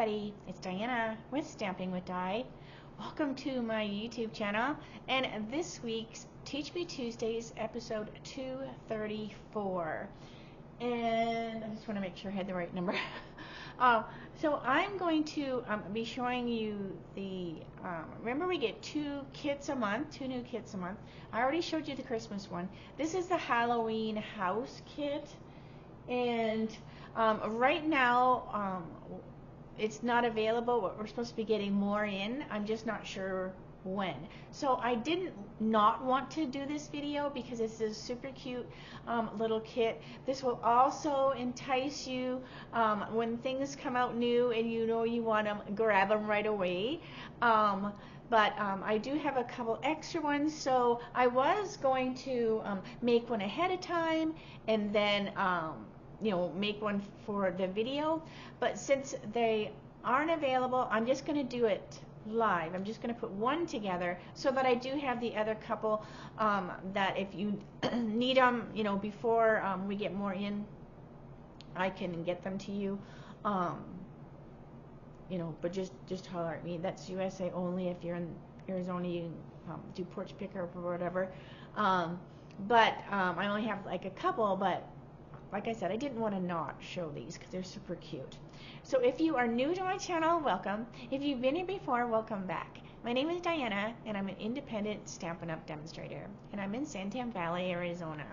everybody, it's Diana with Stamping with Di. Welcome to my YouTube channel and this week's Teach Me Tuesdays episode 234. And I just want to make sure I had the right number. uh, so I'm going to um, be showing you the, um, remember we get two kits a month, two new kits a month. I already showed you the Christmas one. This is the Halloween house kit. And um, right now, um, it's not available. But we're supposed to be getting more in. I'm just not sure when. So I didn't not want to do this video because it's a super cute um, little kit. This will also entice you um, when things come out new and you know you want them, grab them right away. Um, but um, I do have a couple extra ones, so I was going to um, make one ahead of time and then um, you know, make one for the video. But since they aren't available, I'm just going to do it live. I'm just going to put one together so that I do have the other couple um, that if you need them, you know, before um, we get more in, I can get them to you. Um, you know, but just just holler at me. That's USA only. If you're in Arizona, you can um, do porch picker or whatever. Um, but um, I only have like a couple, but like I said, I didn't want to not show these because they're super cute. So if you are new to my channel, welcome. If you've been here before, welcome back. My name is Diana, and I'm an independent Stampin' Up! demonstrator, and I'm in Santan Valley, Arizona.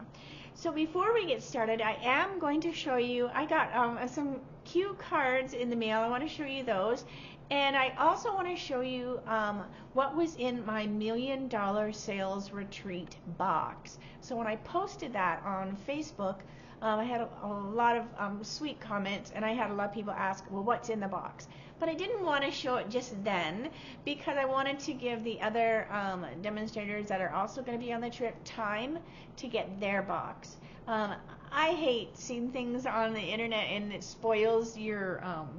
So before we get started, I am going to show you, I got um, some cute cards in the mail. I want to show you those. And I also want to show you um, what was in my million dollar sales retreat box. So when I posted that on Facebook, um, I had a, a lot of um, sweet comments, and I had a lot of people ask, well, what's in the box? But I didn't want to show it just then because I wanted to give the other um, demonstrators that are also going to be on the trip time to get their box. Um, I hate seeing things on the internet and it spoils your, um,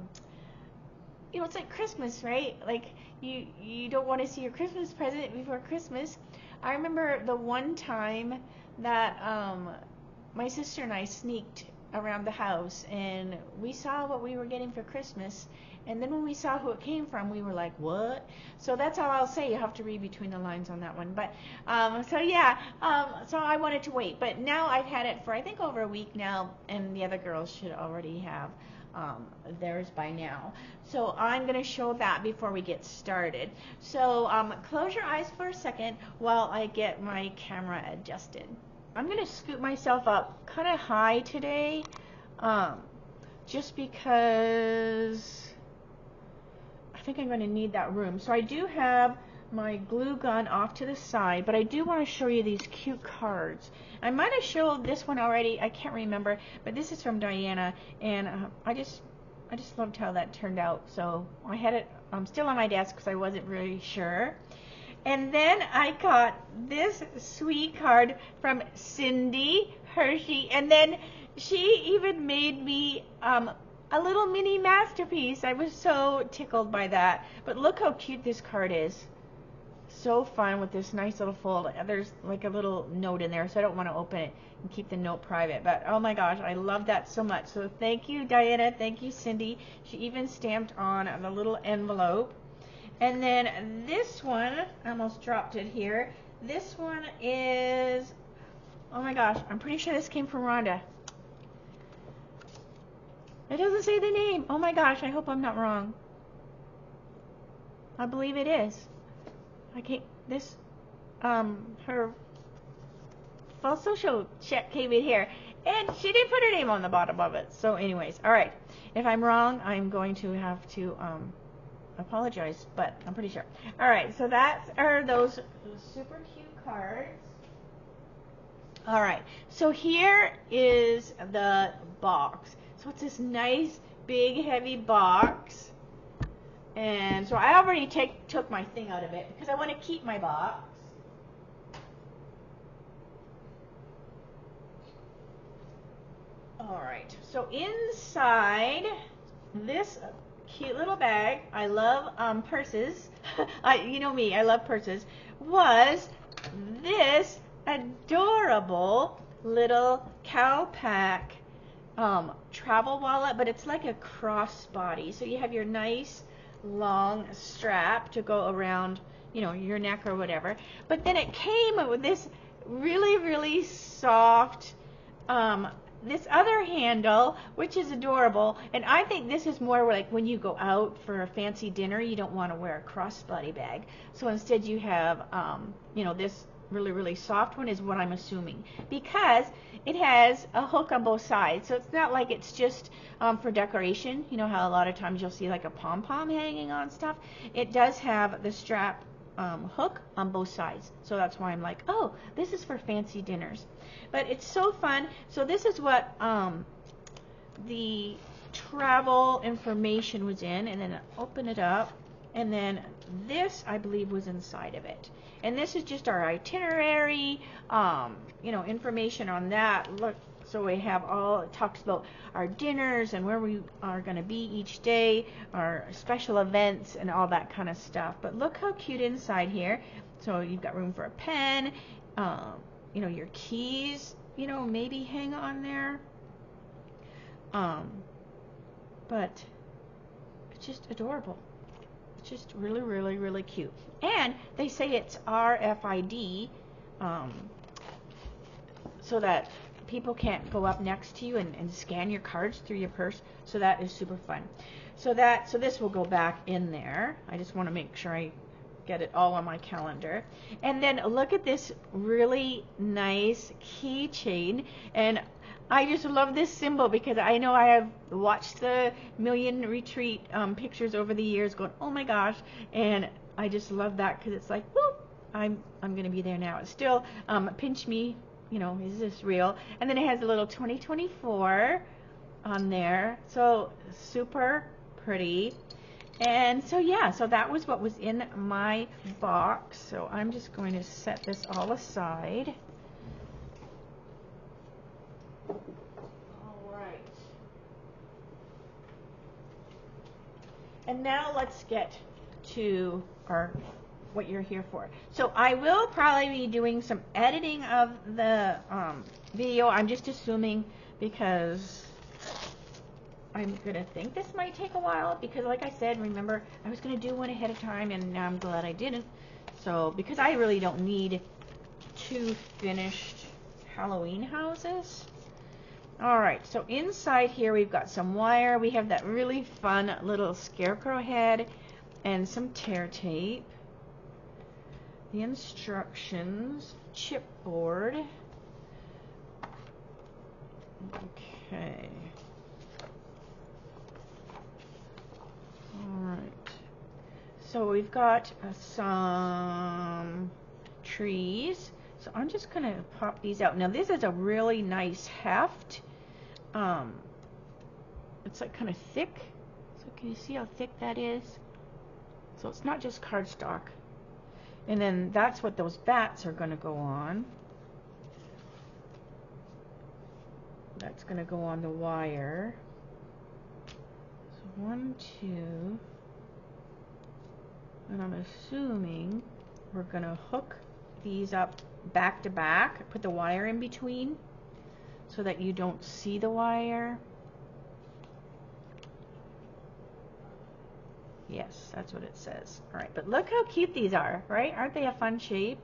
you know, it's like Christmas, right? Like you you don't want to see your Christmas present before Christmas. I remember the one time that um, my sister and I sneaked around the house and we saw what we were getting for Christmas. And then when we saw who it came from, we were like, what? So that's all I'll say. You have to read between the lines on that one. But, um, so yeah, um, so I wanted to wait. But now I've had it for, I think, over a week now, and the other girls should already have um, theirs by now. So I'm going to show that before we get started. So um, close your eyes for a second while I get my camera adjusted. I'm going to scoot myself up kind of high today, um, just because I think I'm going to need that room. So I do have my glue gun off to the side, but I do want to show you these cute cards. I might have showed this one already, I can't remember, but this is from Diana, and uh, I just I just loved how that turned out. So I had it um, still on my desk because I wasn't really sure. And then I got this sweet card from Cindy Hershey. And then she even made me um, a little mini masterpiece. I was so tickled by that. But look how cute this card is. So fun with this nice little fold. There's like a little note in there, so I don't want to open it and keep the note private. But oh my gosh, I love that so much. So thank you, Diana. Thank you, Cindy. She even stamped on the little envelope. And then this one, I almost dropped it here. This one is, oh my gosh, I'm pretty sure this came from Rhonda. It doesn't say the name. Oh my gosh, I hope I'm not wrong. I believe it is. I can't, this, um, her full social check came in here. And she didn't put her name on the bottom of it. So anyways, alright. If I'm wrong, I'm going to have to, um, apologize, but I'm pretty sure. All right, so that are those super cute cards. All right, so here is the box. So it's this nice, big, heavy box. And so I already take, took my thing out of it because I want to keep my box. All right, so inside this cute little bag. I love um, purses. I, you know me, I love purses. Was this adorable little Calpak um, travel wallet, but it's like a crossbody. So you have your nice long strap to go around, you know, your neck or whatever. But then it came with this really, really soft, um, this other handle, which is adorable. And I think this is more like when you go out for a fancy dinner, you don't want to wear a crossbody bag. So instead you have, um, you know, this really, really soft one is what I'm assuming because it has a hook on both sides. So it's not like it's just um, for decoration. You know how a lot of times you'll see like a pom-pom hanging on stuff. It does have the strap um, hook on both sides. So that's why I'm like, oh, this is for fancy dinners. But it's so fun. So this is what um, the travel information was in. And then open it up. And then this, I believe, was inside of it. And this is just our itinerary, um, you know, information on that. Look, so we have all, it talks about our dinners and where we are going to be each day, our special events and all that kind of stuff. But look how cute inside here. So you've got room for a pen, um, you know, your keys, you know, maybe hang on there. Um, but it's just adorable. It's just really, really, really cute. And they say it's RFID, um, so that people can't go up next to you and, and scan your cards through your purse. So that is super fun. So that, so this will go back in there. I just want to make sure I get it all on my calendar. And then look at this really nice keychain. And I just love this symbol because I know I have watched the million retreat um, pictures over the years going, oh my gosh. And I just love that because it's like, whoop, I'm, I'm going to be there now. It's still um, pinch me, you know, is this real? And then it has a little 2024 on there. So super pretty. And so yeah, so that was what was in my box. So I'm just going to set this all aside. All right. And now let's get to our what you're here for. So I will probably be doing some editing of the um, video. I'm just assuming because I'm going to think this might take a while because like I said, remember, I was going to do one ahead of time and now I'm glad I didn't. So, because I really don't need two finished Halloween houses. Alright, so inside here we've got some wire. We have that really fun little scarecrow head and some tear tape. The instructions, chipboard. Okay. Alright. So we've got uh, some trees. So I'm just going to pop these out. Now this is a really nice heft. Um, it's like kind of thick. So can you see how thick that is? So it's not just cardstock. And then that's what those bats are going to go on. That's going to go on the wire. So one, two, and I'm assuming we're going to hook these up back to back, put the wire in between so that you don't see the wire. Yes, that's what it says. All right, but look how cute these are, right? Aren't they a fun shape?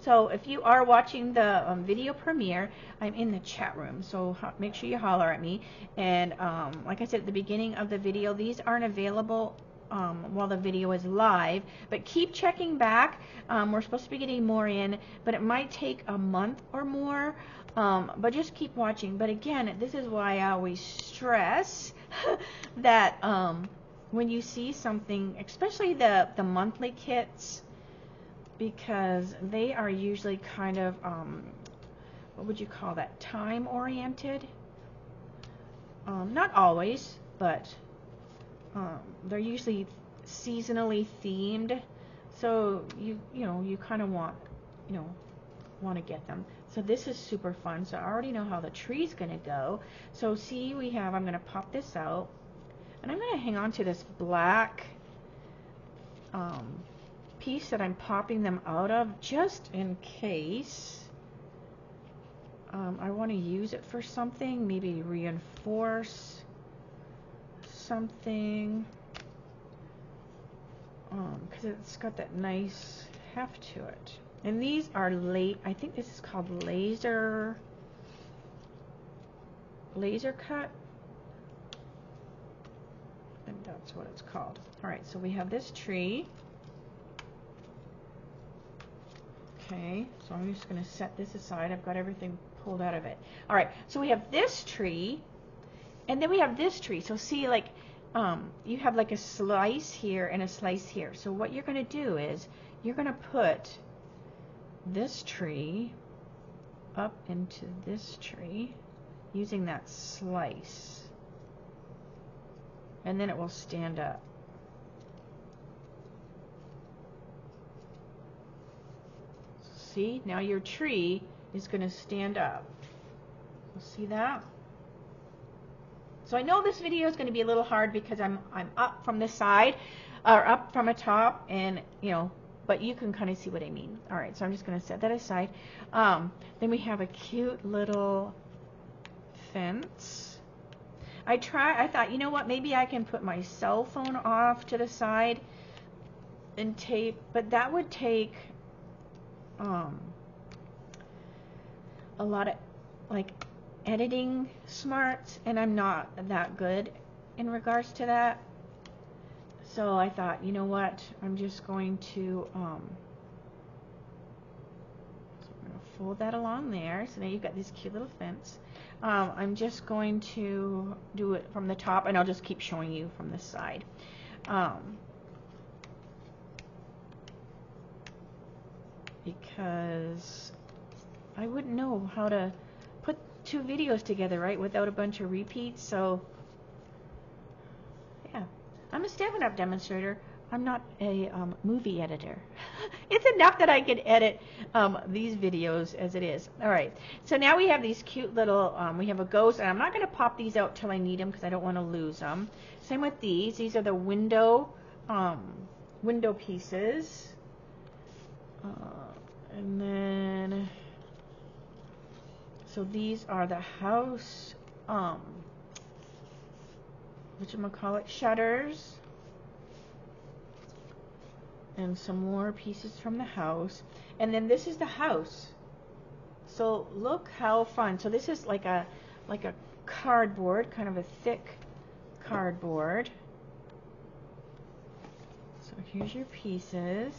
So if you are watching the um, video premiere, I'm in the chat room, so make sure you holler at me. And um, like I said at the beginning of the video, these aren't available um, while the video is live, but keep checking back. Um, we're supposed to be getting more in, but it might take a month or more. Um, but just keep watching. But again, this is why I always stress that um, when you see something, especially the, the monthly kits, because they are usually kind of, um, what would you call that, time oriented? Um, not always, but um, they're usually seasonally themed. So you, you know, you kind of want, you know, want to get them. So this is super fun. So I already know how the tree's going to go. So see, we have, I'm going to pop this out. And I'm going to hang on to this black um, piece that I'm popping them out of just in case um, I want to use it for something, maybe reinforce something, because um, it's got that nice heft to it. And these are late, I think this is called laser, laser cut. That's what it's called. All right, so we have this tree. Okay, so I'm just going to set this aside. I've got everything pulled out of it. All right, so we have this tree, and then we have this tree. So see, like, um, you have like a slice here and a slice here. So what you're going to do is you're going to put this tree up into this tree using that slice. And then it will stand up. See, now your tree is going to stand up. See that? So I know this video is going to be a little hard because I'm I'm up from the side or up from a top and you know but you can kind of see what I mean. All right, so I'm just going to set that aside. Um, then we have a cute little fence. I try. I thought, you know what? Maybe I can put my cell phone off to the side and tape, but that would take um, a lot of like editing smarts, and I'm not that good in regards to that. So I thought, you know what? I'm just going to um, fold that along there. So now you've got this cute little fence. Um, I'm just going to do it from the top, and I'll just keep showing you from this side. Um, because I wouldn't know how to put two videos together, right, without a bunch of repeats. So, yeah, I'm a Stampin' Up! demonstrator. I'm not a um, movie editor. it's enough that I can edit um, these videos as it is. All right, so now we have these cute little, um, we have a ghost, and I'm not going to pop these out till I need them because I don't want to lose them. Same with these. These are the window, um, window pieces. Uh, and then, so these are the house, um, it shutters. And some more pieces from the house. And then this is the house. So look how fun. So this is like a like a cardboard, kind of a thick cardboard. So here's your pieces.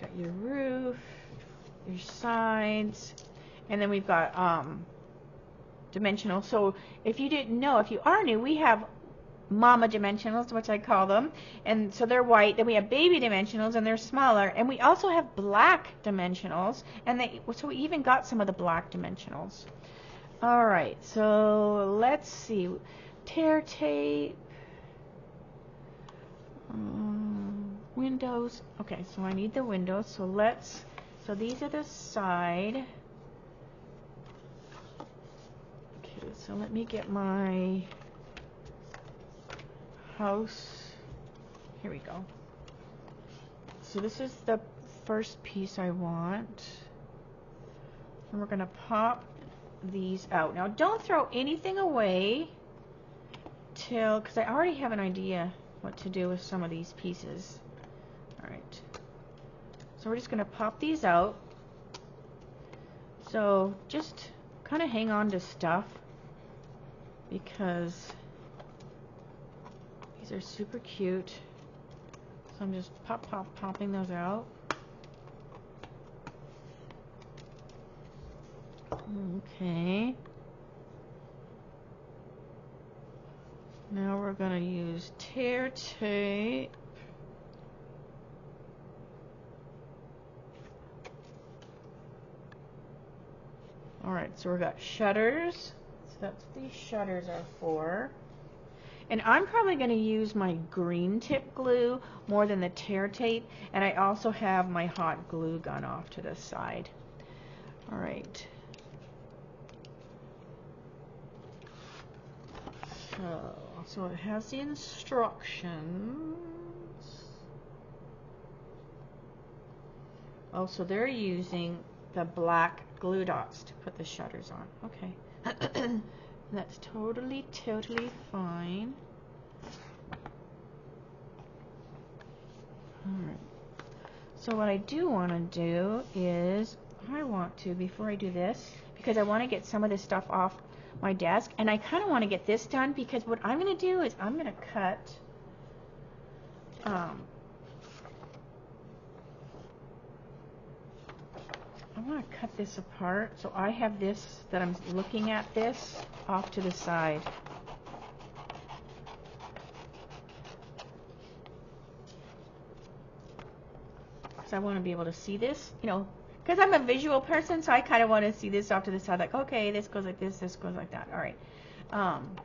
Got your roof, your sides, and then we've got um, dimensional. So if you didn't know, if you are new, we have mama dimensionals, which I call them, and so they're white. Then we have baby dimensionals, and they're smaller. And we also have black dimensionals, and they so we even got some of the black dimensionals. All right, so let's see, tear tape. Um, windows. Okay, so I need the windows. So let's, so these are the side. Okay, so let me get my house. Here we go. So this is the first piece I want. And we're going to pop these out. Now don't throw anything away till, because I already have an idea what to do with some of these pieces. Alright. So we're just going to pop these out. So just kind of hang on to stuff because these are super cute. So I'm just pop, pop, popping those out. Okay. Now we're going to use tear tape. Alright, so we've got shutters. So that's what these shutters are for. And I'm probably going to use my green tip glue more than the tear tape. And I also have my hot glue gun off to the side. Alright. So, so it has the instructions. Oh, so they're using the black glue dots to put the shutters on. Okay. That's totally, totally fine. Alright. So what I do want to do is, I want to, before I do this, because I want to get some of this stuff off my desk, and I kind of want to get this done because what I'm going to do is I'm going to cut um, I want to cut this apart so I have this that I'm looking at this off to the side. Because I want to be able to see this, you know, because I'm a visual person, so I kind of want to see this off to the side, like, okay, this goes like this, this goes like that. All right. Um,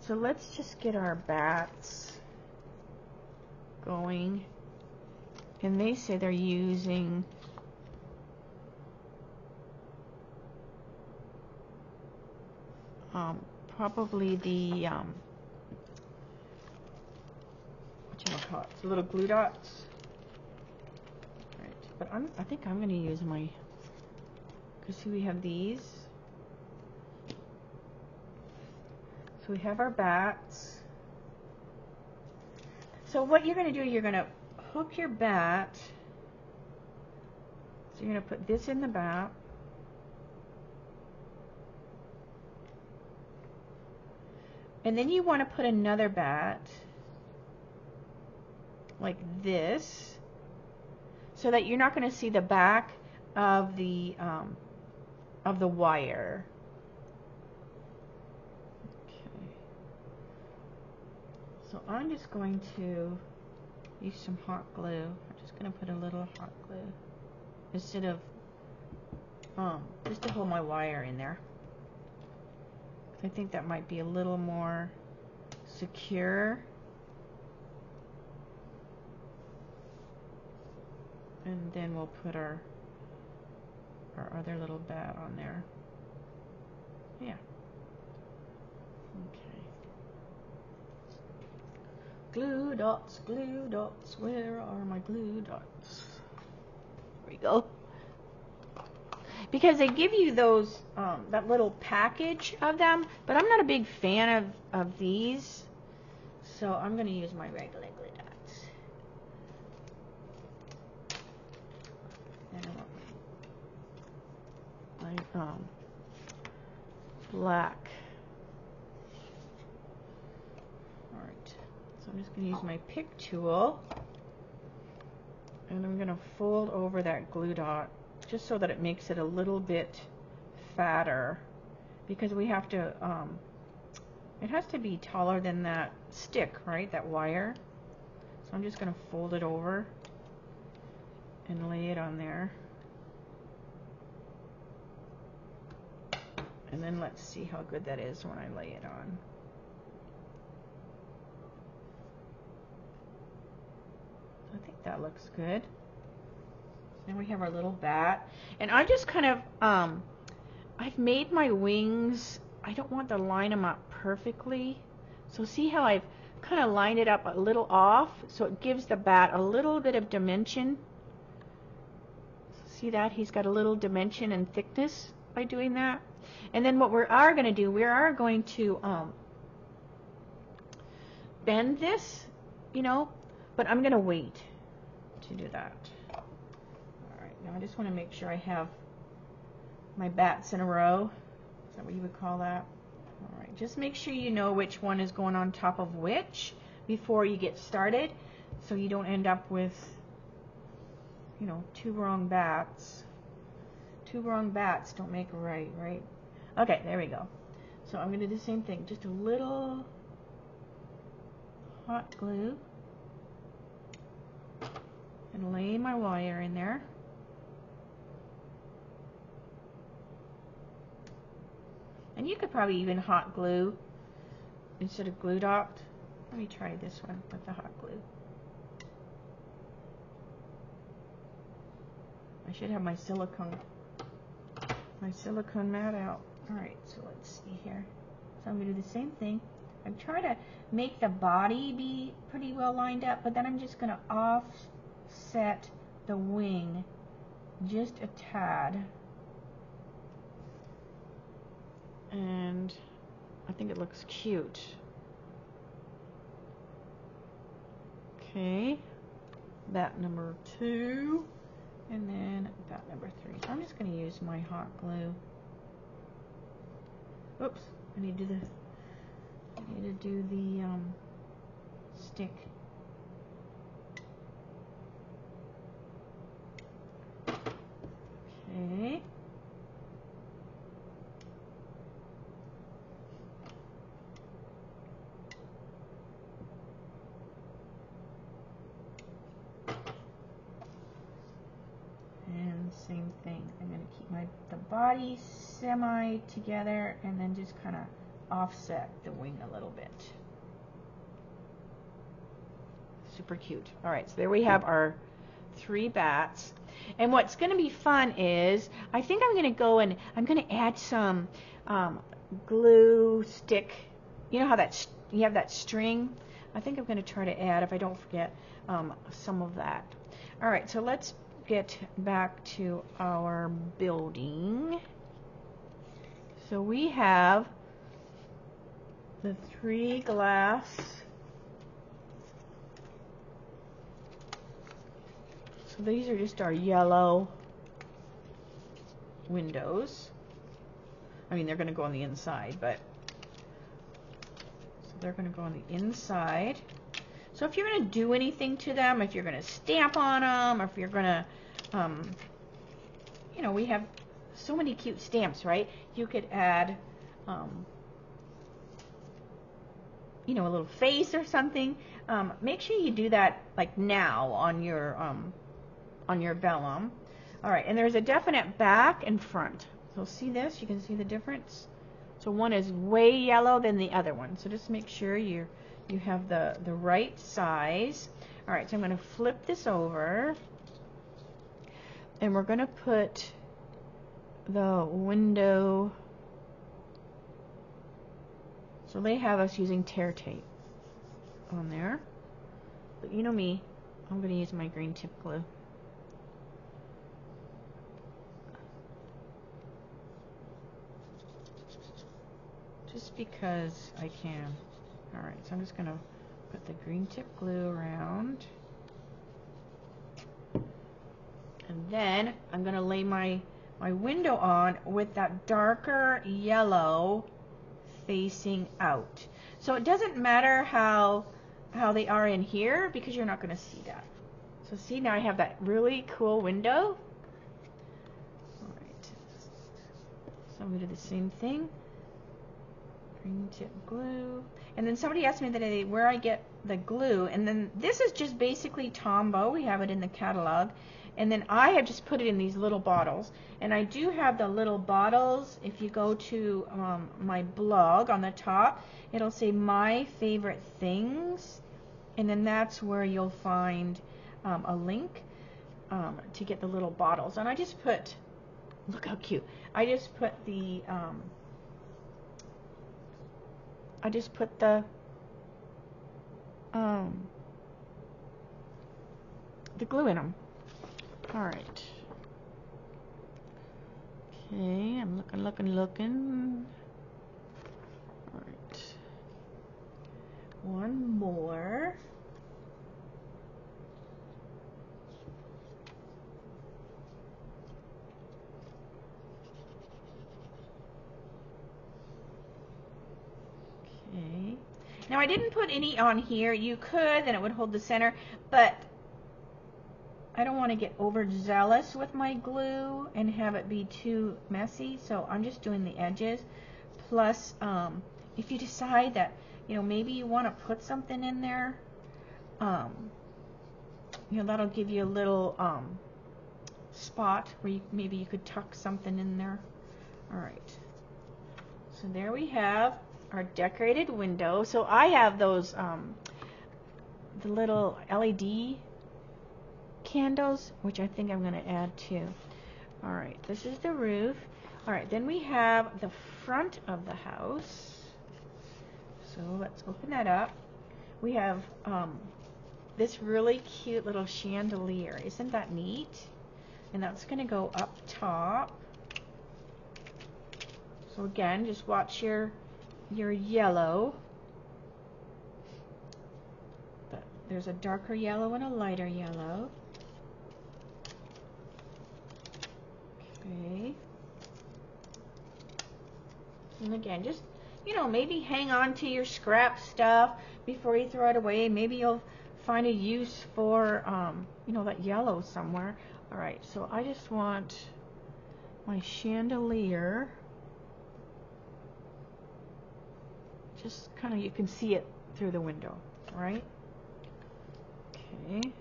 so let's just get our bats going. And they say they're using um, probably the um, what you call it, the little glue dots. Right, but I'm, I think I'm going to use my, because see we have these. So we have our bats. So what you're going to do, you're going to hook your bat. So you're going to put this in the bat. And then you want to put another bat like this so that you're not going to see the back of the um, of the wire. Okay. So I'm just going to use some hot glue. I'm just going to put a little hot glue instead of um, just to hold my wire in there. I think that might be a little more secure. And then we'll put our our other little bat on there. Yeah. Okay. Glue dots, glue dots, where are my glue dots? There we go because they give you those um, that little package of them but I'm not a big fan of, of these. So I'm going to use my regular glue dots. And I want my um, black. Alright so I'm just going to use my pick tool. And I'm going to fold over that glue dot just so that it makes it a little bit fatter because we have to um, it has to be taller than that stick right that wire. So I'm just gonna fold it over and lay it on there. And then let's see how good that is when I lay it on. I think that looks good then we have our little bat. And I just kind of, um, I've made my wings, I don't want to line them up perfectly. So see how I've kind of lined it up a little off so it gives the bat a little bit of dimension. See that? He's got a little dimension and thickness by doing that. And then what we are going to do, we are going to um, bend this, you know, but I'm going to wait to do that. Now I just want to make sure I have my bats in a row. Is that what you would call that? All right, just make sure you know which one is going on top of which before you get started so you don't end up with, you know, two wrong bats. Two wrong bats don't make a right, right? Okay, there we go. So I'm going to do the same thing, just a little hot glue and lay my wire in there. And you could probably even hot glue instead of glue dot. Let me try this one with the hot glue. I should have my silicone my silicone mat out. Alright, so let's see here. So I'm going to do the same thing. I'm trying to make the body be pretty well lined up, but then I'm just going to offset the wing just a tad. And I think it looks cute. Okay, that number two, and then that number three. So I'm just going to use my hot glue. Oops, I need to do the, I need to do the um, stick. Okay. And same thing. I'm going to keep my the body semi together and then just kind of offset the wing a little bit. Super cute. All right, so there we have our three bats. And what's going to be fun is, I think I'm going to go and I'm going to add some um, glue stick. You know how that you have that string? I think I'm going to try to add, if I don't forget, um, some of that. All right, so let's get back to our building. So we have the three glass So these are just our yellow windows. I mean, they're going to go on the inside, but so they're going to go on the inside. So if you're going to do anything to them, if you're going to stamp on them, or if you're going to, um, you know, we have so many cute stamps, right? You could add, um, you know, a little face or something. Um, make sure you do that like now on your um, on your vellum. All right, and there's a definite back and front. So see this? You can see the difference. So one is way yellow than the other one. So just make sure you you have the, the right size. All right, so I'm going to flip this over. And we're going to put the window. So they have us using tear tape on there. But you know me, I'm going to use my green tip glue. just because I can. Alright, so I'm just going to put the green tip glue around. And then I'm going to lay my, my window on with that darker yellow facing out. So it doesn't matter how, how they are in here because you're not going to see that. So see, now I have that really cool window. Alright. So I'm going to do the same thing green tip glue. And then somebody asked me where I get the glue. And then this is just basically Tombow. We have it in the catalog. And then I have just put it in these little bottles. And I do have the little bottles. If you go to um, my blog on the top, it'll say my favorite things. And then that's where you'll find um, a link um, to get the little bottles. And I just put, look how cute. I just put the um, I just put the um, the glue in them. All right. Okay, I'm looking, looking, looking. All right. One more. Okay. Now I didn't put any on here. You could, then it would hold the center, but I don't want to get overzealous with my glue and have it be too messy, so I'm just doing the edges. Plus, um, if you decide that, you know, maybe you want to put something in there, um, you know, that'll give you a little um, spot where you, maybe you could tuck something in there. All right. So there we have our decorated window. So I have those, um, the little LED candles, which I think I'm going to add too. All right, this is the roof. All right, then we have the front of the house. So let's open that up. We have um, this really cute little chandelier. Isn't that neat? And that's going to go up top. So again, just watch your your yellow. But there's a darker yellow and a lighter yellow. Okay. And again, just, you know, maybe hang on to your scrap stuff before you throw it away. Maybe you'll find a use for, um, you know, that yellow somewhere. All right, so I just want my chandelier. Just kind of, you can see it through the window, right? Okay.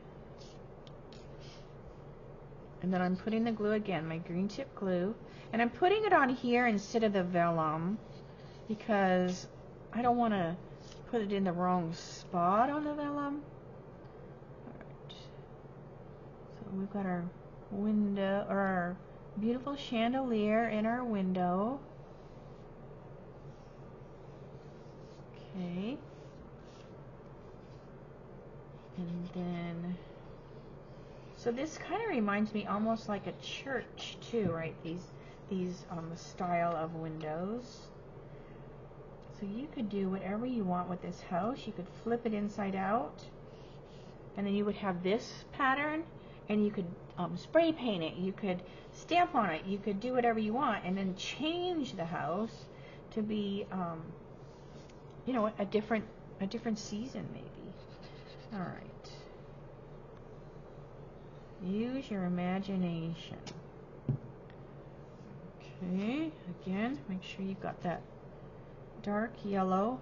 And then I'm putting the glue again, my green tip glue. And I'm putting it on here instead of the vellum because I don't want to put it in the wrong spot on the vellum. Alright. So we've got our window, or our beautiful chandelier in our window. Okay. And then so this kind of reminds me almost like a church too, right? These these um, style of windows. So you could do whatever you want with this house. You could flip it inside out, and then you would have this pattern, and you could um, spray paint it. You could stamp on it. You could do whatever you want, and then change the house to be, um, you know, a different a different season maybe. All right. Use your imagination. Okay, again, make sure you've got that dark yellow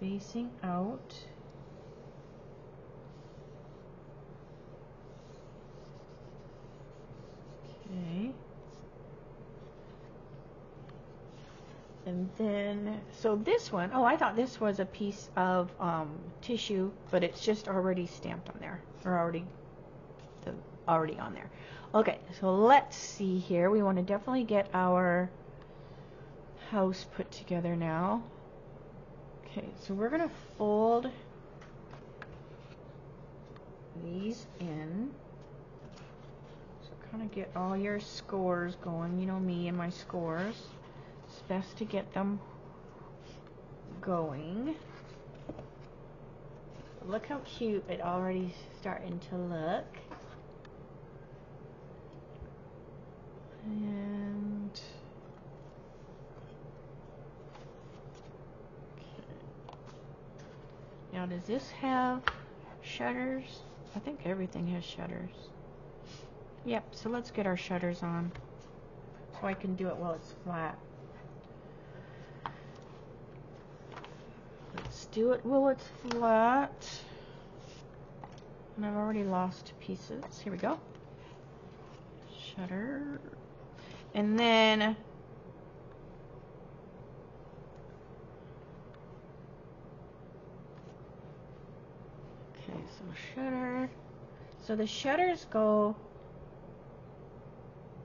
facing out. Okay. And then, so this one, oh, I thought this was a piece of um, tissue, but it's just already stamped on there, or already already on there. Okay, so let's see here. We want to definitely get our house put together now. Okay, so we're going to fold these in. So kind of get all your scores going. You know me and my scores. It's best to get them going. Look how cute it already starting to look. And okay. now does this have shutters? I think everything has shutters. Yep, so let's get our shutters on so I can do it while it's flat. Let's do it while it's flat. And I've already lost pieces. Here we go. Shutter. And then Okay, so shutter. So the shutters go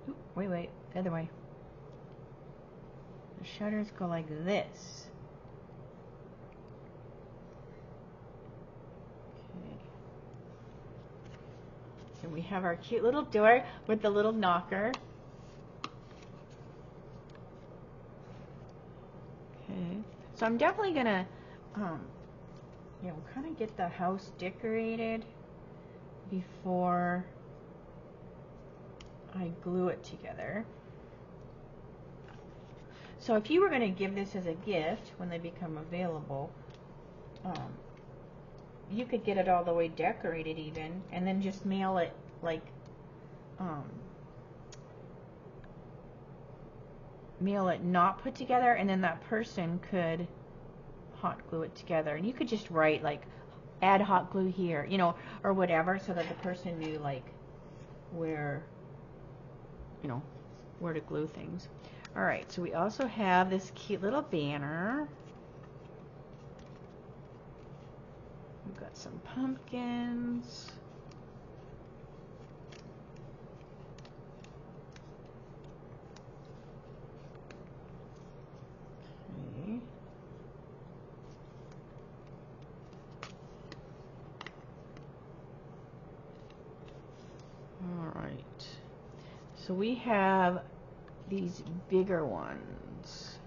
Ooh, wait, wait, the other way. The shutters go like this. Okay. And we have our cute little door with the little knocker. So I'm definitely going to, um, you know, kind of get the house decorated before I glue it together. So if you were going to give this as a gift when they become available, um, you could get it all the way decorated even, and then just mail it like, um, mail it not put together, and then that person could hot glue it together. And you could just write like add hot glue here, you know, or whatever, so that the person knew like where, you know, where to glue things. All right, so we also have this cute little banner. We've got some pumpkins. So we have these bigger ones.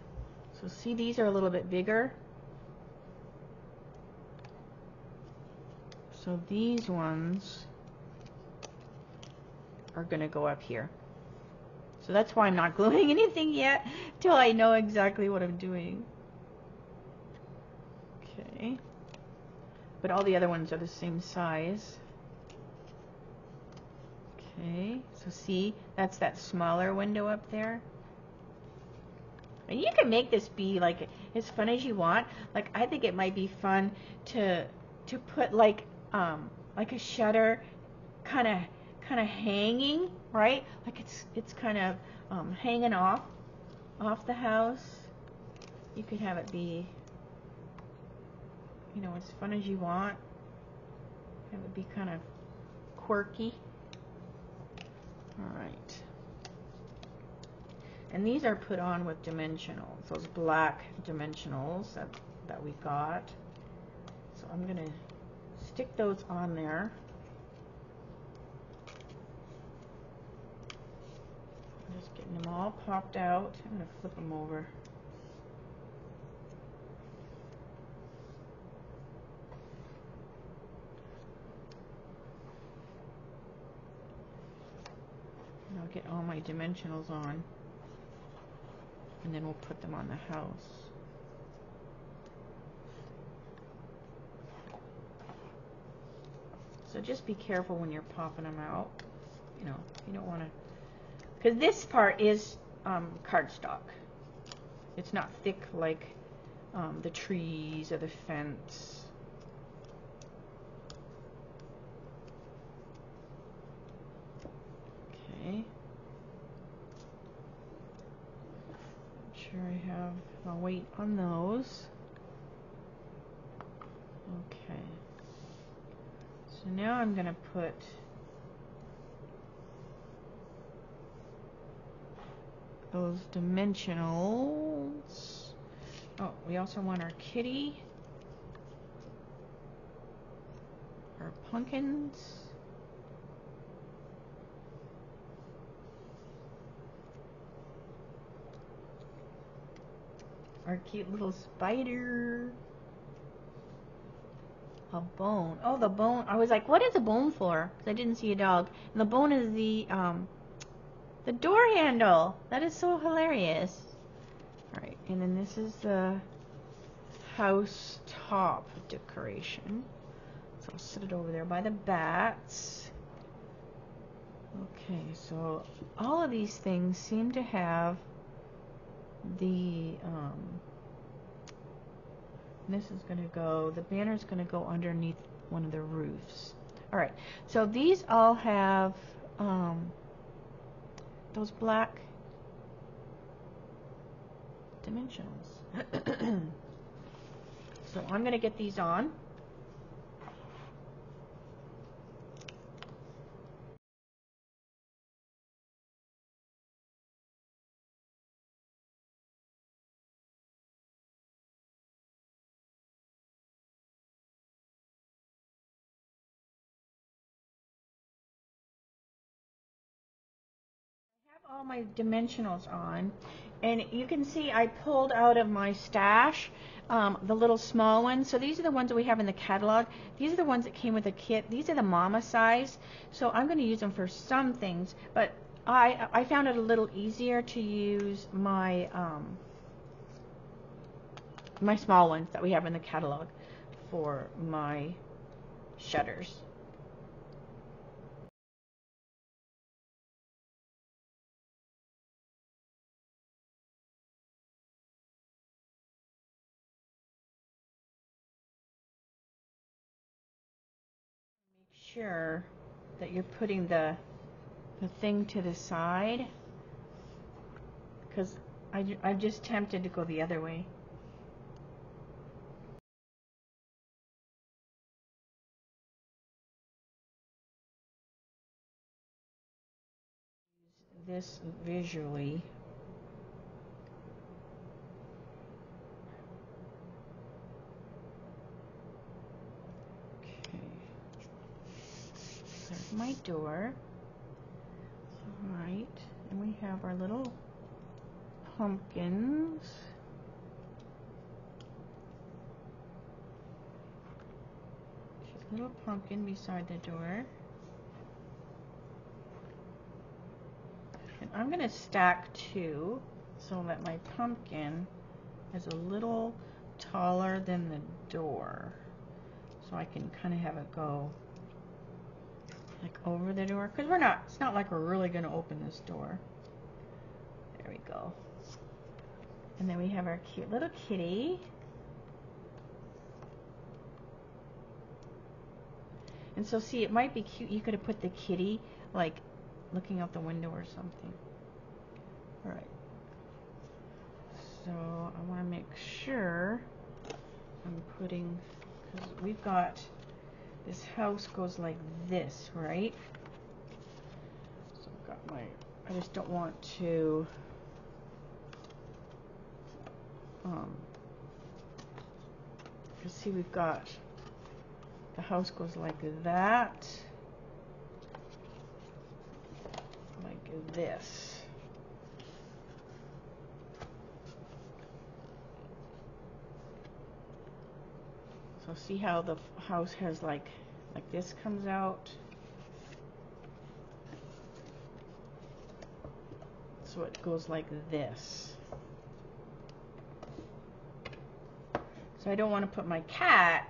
So see these are a little bit bigger. So these ones are going to go up here. So that's why I'm not gluing anything yet till I know exactly what I'm doing. Okay. But all the other ones are the same size. Okay, so see, that's that smaller window up there. And you can make this be like as fun as you want. Like I think it might be fun to to put like um like a shutter kind of kind of hanging, right? Like it's it's kind of um, hanging off off the house. You could have it be you know as fun as you want. Have it be kind of quirky. All right. And these are put on with dimensionals, those black dimensionals that, that we got. So I'm going to stick those on there. I'm just getting them all popped out. I'm going to flip them over. Get all my dimensionals on and then we'll put them on the house. So just be careful when you're popping them out. You know, you don't want to, because this part is um, cardstock. It's not thick like um, the trees or the fence. Okay. sure I weight on those. Okay. So now I'm going to put those dimensionals. Oh, we also want our kitty. Our pumpkins. Our cute little spider. A bone. Oh, the bone. I was like, what is a bone for? Because I didn't see a dog. And the bone is the um, the door handle. That is so hilarious. All right, and then this is the house top decoration. So I'll set it over there by the bats. Okay, so all of these things seem to have the um, this is going to go, the banner is going to go underneath one of the roofs. All right, so these all have um, those black dimensionals. so I'm going to get these on. All my dimensionals on and you can see I pulled out of my stash um, the little small ones. So these are the ones that we have in the catalog. These are the ones that came with the kit. These are the mama size. So I'm going to use them for some things but I, I found it a little easier to use my um, my small ones that we have in the catalog for my shutters sure that you're putting the the thing to the side because I'm just tempted to go the other way. this visually my door. All right. And we have our little pumpkins. Little pumpkin beside the door. And I'm going to stack two so that my pumpkin is a little taller than the door. So I can kind of have it go like over the door. Because we're not, it's not like we're really going to open this door. There we go. And then we have our cute little kitty. And so see, it might be cute. You could have put the kitty like looking out the window or something. Alright. So I want to make sure I'm putting, because we've got, this house goes like this, right? So I've got my, I just don't want to, um, you see we've got, the house goes like that. like this. So see how the house has like, like this comes out. So it goes like this. So I don't want to put my cat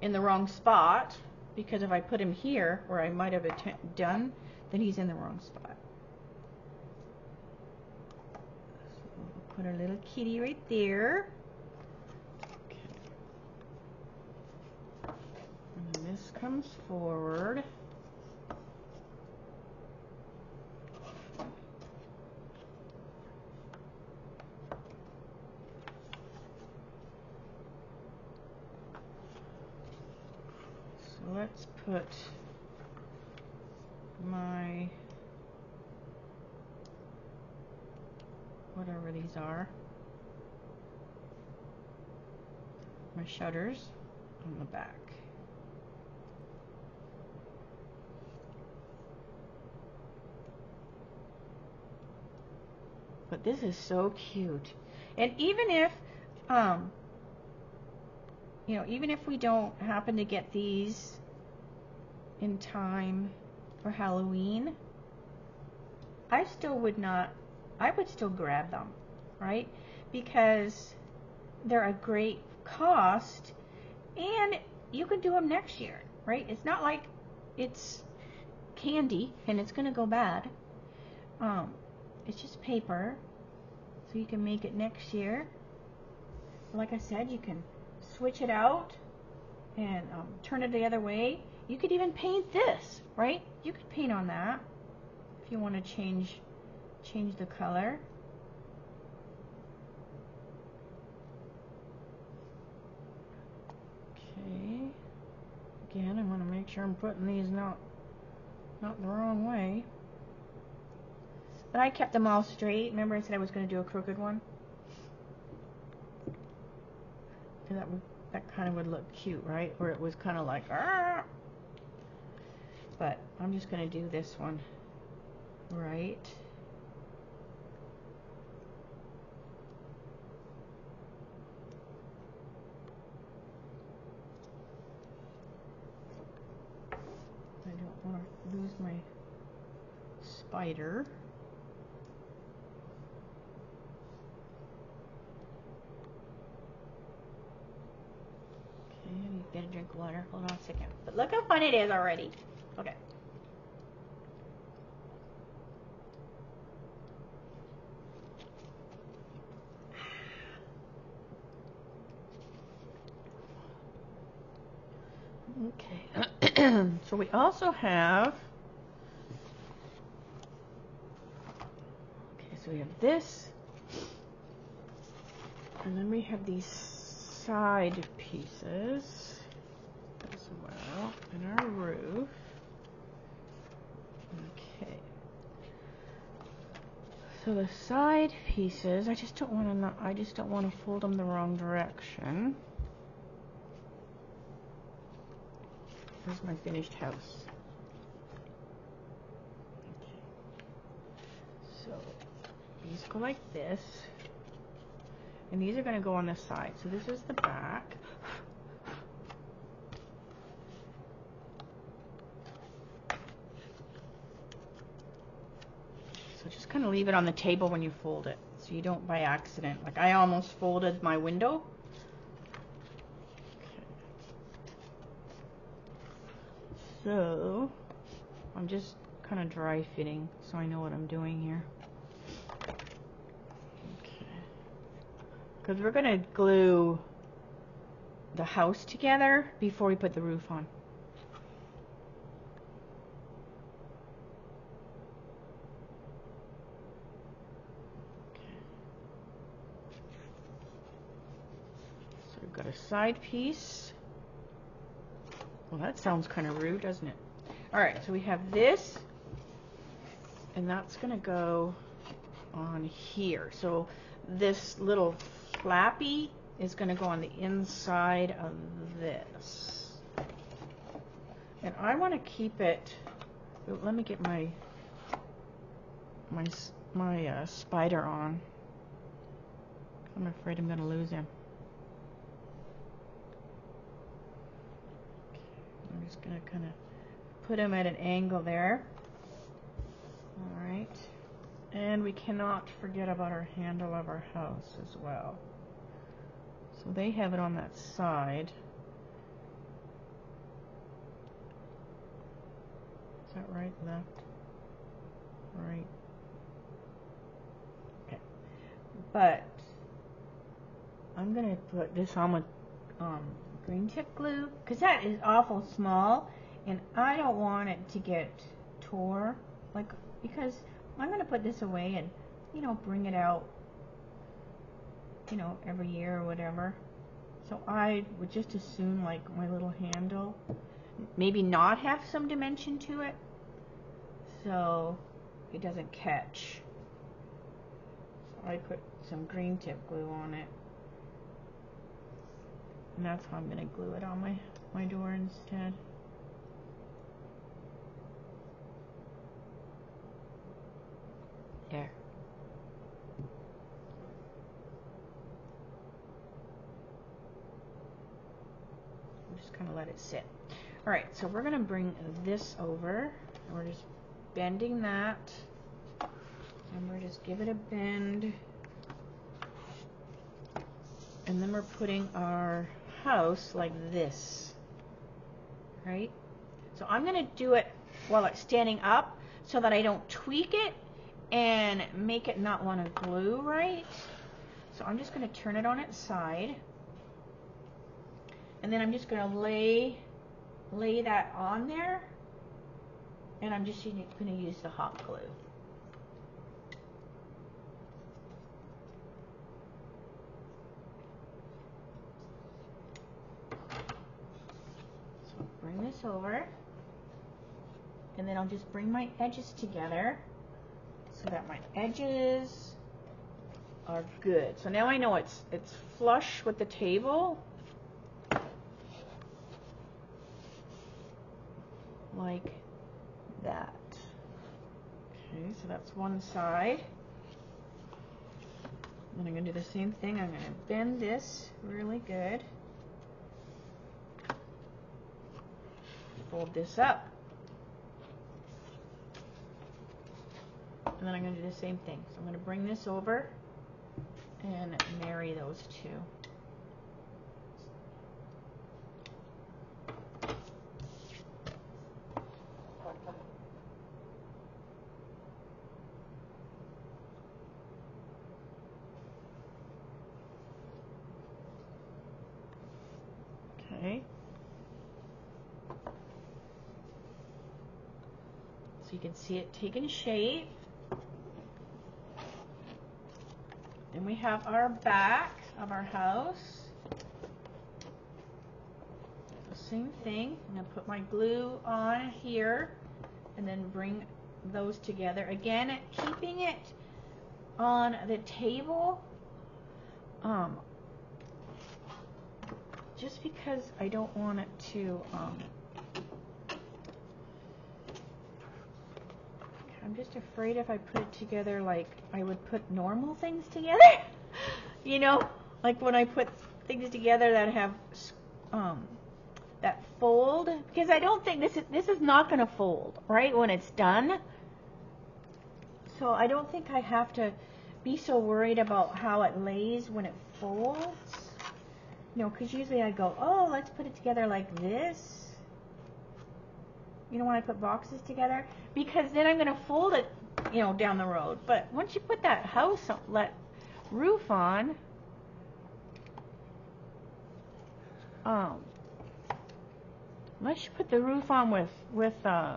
in the wrong spot because if I put him here, where I might have done, then he's in the wrong spot. So we'll put our little kitty right there. Okay. And this comes forward. So let's put my whatever these are my shutters on the back this is so cute and even if um you know even if we don't happen to get these in time for Halloween, I still would not, I would still grab them, right? Because they're a great cost and you can do them next year, right? It's not like it's candy and it's going to go bad. Um, it's just paper, so you can make it next year. Like I said, you can switch it out and um, turn it the other way you could even paint this, right? You could paint on that if you want to change change the color. Okay. Again, I want to make sure I'm putting these not not the wrong way. But I kept them all straight. Remember I said I was going to do a crooked one? And that that kind of would look cute, right? Where it was kind of like, ah, but I'm just going to do this one right. I don't want to lose my spider. Okay, I need to get a drink water. Hold on a second. But look how fun it is already. Okay. Okay. so we also have Okay, so we have this and then we have these side pieces as well in our roof. Okay. So the side pieces, I just don't want to. not, I just don't want to fold them the wrong direction. Here's my finished house. Okay. So these go like this. And these are going to go on the side. So this is the back. So just kind of leave it on the table when you fold it. So you don't by accident. Like I almost folded my window. So I'm just kind of dry fitting so I know what I'm doing here. Because we're going to glue the house together before we put the roof on. So we've got a side piece. Well, that sounds kind of rude, doesn't it? All right, so we have this, and that's going to go on here. So this little flappy is going to go on the inside of this. And I want to keep it, let me get my, my, my uh, spider on. I'm afraid I'm going to lose him. I'm just going to kind of put him at an angle there. All right. And we cannot forget about our handle of our house as well. So they have it on that side. Is that right, left, right? Okay. But I'm going to put this on with um, green tip glue because that is awful small and I don't want it to get tore like because I'm going to put this away and you know bring it out you know every year or whatever so I would just assume like my little handle maybe not have some dimension to it so it doesn't catch so I put some green tip glue on it and that's how I'm going to glue it on my, my door instead. There. Just kind of let it sit. All right, so we're going to bring this over. And we're just bending that. And we're just give it a bend. And then we're putting our house like this. Right? So I'm going to do it while it's standing up so that I don't tweak it and make it not want to glue right. So I'm just going to turn it on its side. And then I'm just going to lay lay that on there. And I'm just going to use the hot glue. So bring this over. And then I'll just bring my edges together so that my edges are good. So now I know it's it's flush with the table. Like that. Okay, so that's one side. Then I'm going to do the same thing. I'm going to bend this really good. Fold this up. And then I'm going to do the same thing. So I'm going to bring this over and marry those two. Okay. So you can see it taking shape. Then we have our back of our house. The same thing. I'm going to put my glue on here and then bring those together. Again, keeping it on the table. Um, just because I don't want it to um, I'm just afraid if I put it together like I would put normal things together. you know, like when I put things together that have um, that fold because I don't think this is this is not going to fold right when it's done. So I don't think I have to be so worried about how it lays when it folds. You know, because usually I go, oh, let's put it together like this. You know, when I put boxes together, because then I'm going to fold it, you know, down the road. But once you put that house let roof on, um, Let's put the roof on with with uh,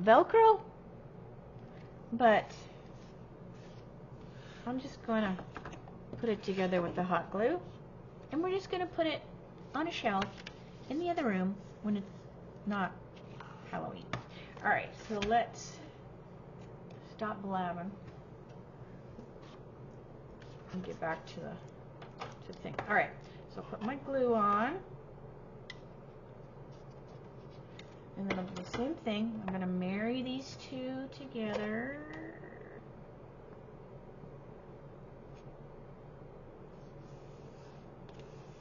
Velcro, but I'm just going to put it together with the hot glue, and we're just going to put it on a shelf in the other room when it's not Halloween. All right, so let's stop blabbing and get back to the to the thing. All right, so put my glue on. And then I'll do the same thing. I'm going to marry these two together.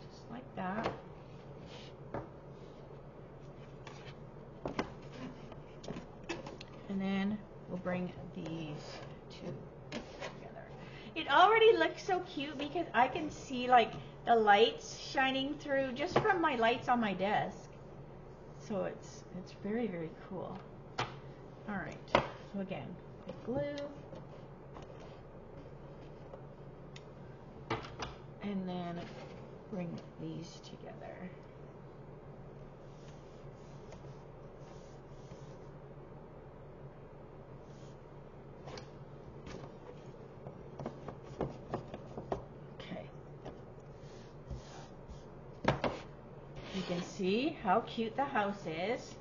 Just like that. Then we'll bring these two together. It already looks so cute because I can see like the lights shining through just from my lights on my desk. So it's it's very, very cool. All right, so again, glue. And then bring these together. Okay. You can see how cute the house is.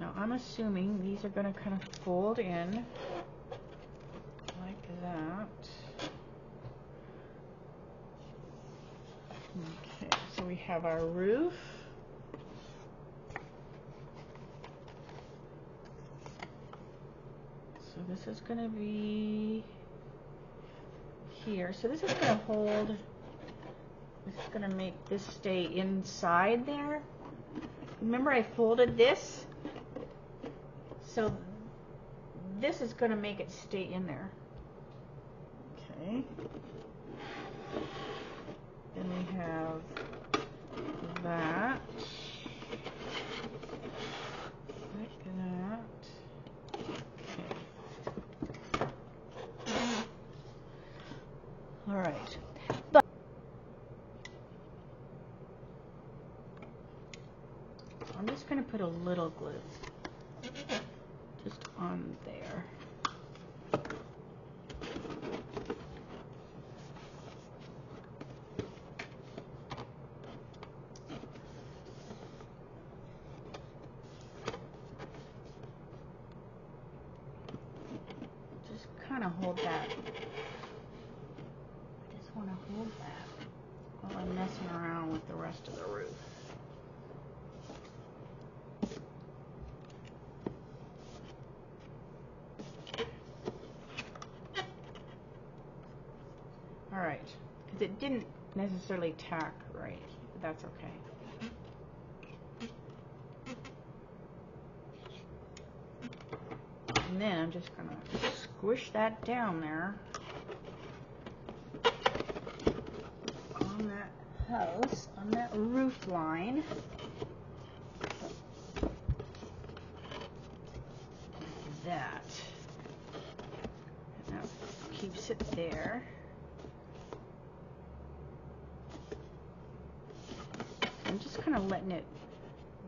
Now I'm assuming these are going to kind of fold in like that. Okay, so we have our roof. So this is going to be here. So this is going to hold, this is going to make this stay inside there. Remember I folded this so this is going to make it stay in there. Okay. Then we have that. Like that. Okay. All right. But I'm just going to put a little glue just on there. Just kind of hold that. I just want to hold that while I'm messing around with the rest of the roof. Alright, because it didn't necessarily tack right, but that's okay. And then I'm just going to squish that down there on that house, on that roof line. Like that. And that keeps it there. I'm just kind of letting it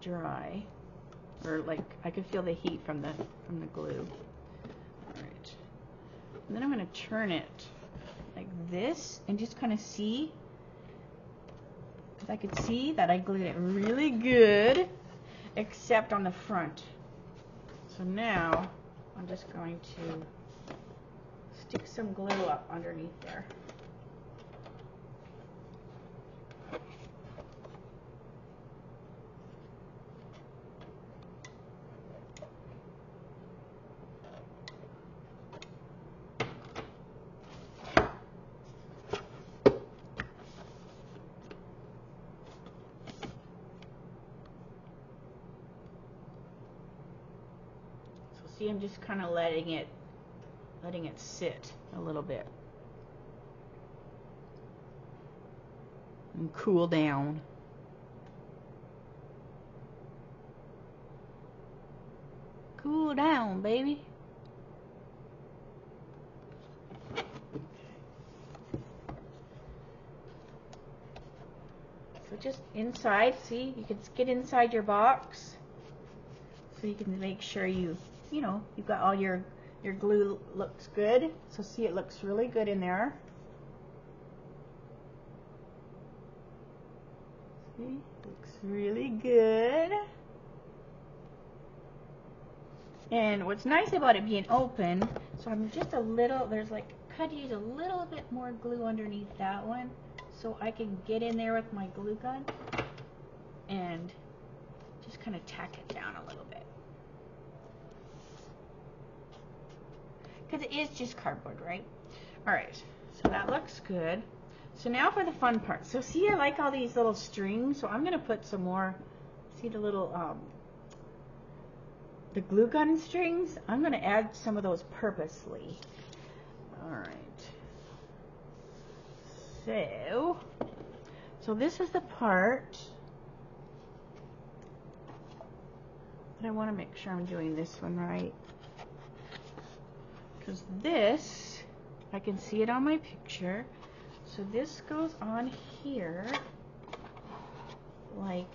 dry. Or like, I can feel the heat from the, from the glue. Alright. And then I'm going to turn it like this and just kind of see. Because I could see that I glued it really good, except on the front. So now, I'm just going to stick some glue up underneath there. See, I'm just kind of letting it, letting it sit a little bit. And cool down. Cool down, baby. So just inside, see, you can get inside your box. So you can make sure you, you know, you've got all your, your glue looks good. So see, it looks really good in there. See, looks really good. And what's nice about it being open, so I'm just a little, there's like, could use a little bit more glue underneath that one so I can get in there with my glue gun and just kind of tack it down a little bit. Because it is just cardboard, right? Alright, so that looks good. So now for the fun part. So see I like all these little strings, so I'm going to put some more, see the little, um, the glue gun strings? I'm going to add some of those purposely. Alright. So, so this is the part that I want to make sure I'm doing this one right. Because this, I can see it on my picture. So this goes on here like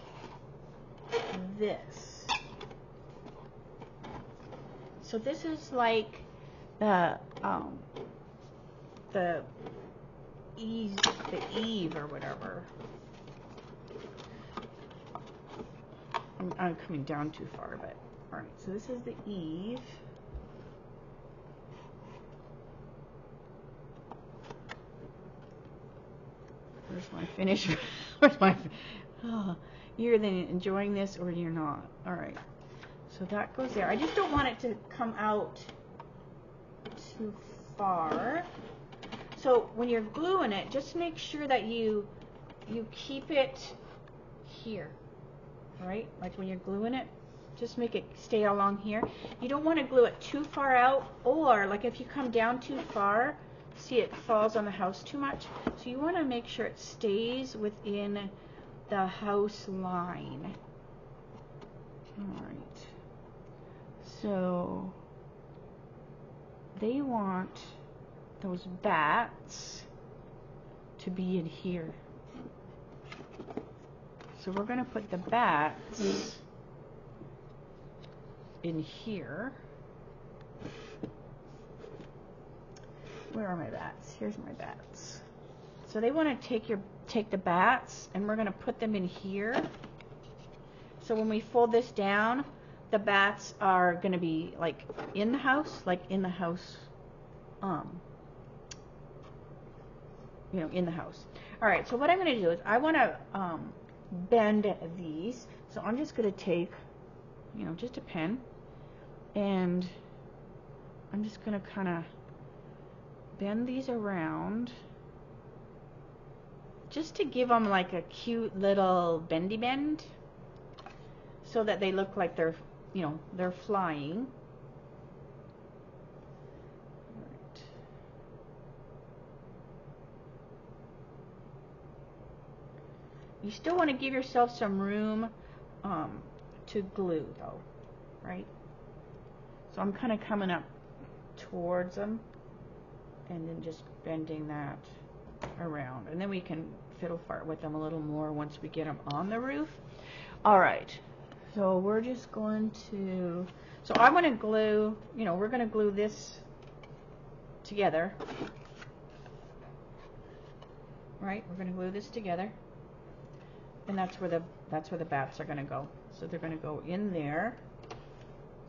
this. So this is like the um, the ease, the eave or whatever. I'm, I'm coming down too far, but all right. So this is the eave. Where's my finish? Where's my? Oh, you're then enjoying this or you're not. All right. So that goes there. I just don't want it to come out too far. So when you're gluing it, just make sure that you you keep it here, right? Like when you're gluing it, just make it stay along here. You don't want to glue it too far out, or like if you come down too far, see it falls on the house too much. So you want to make sure it stays within the house line. All right. So they want those bats to be in here. So we're going to put the bats in here. Where are my bats? Here's my bats. So they want to take your take the bats and we're going to put them in here. So when we fold this down, the bats are going to be like in the house, like in the house um you know, in the house. All right, so what I'm going to do is I want to um, bend these. So I'm just going to take, you know, just a pen and I'm just going to kind of bend these around just to give them like a cute little bendy bend so that they look like they're, you know, they're flying. You still want to give yourself some room um, to glue though, right? So I'm kind of coming up towards them and then just bending that around. And then we can fiddle fart with them a little more once we get them on the roof. All right, so we're just going to, so I want to glue, you know, we're going to glue this together. Right, we're going to glue this together and that's where the that's where the bats are going to go. So they're going to go in there.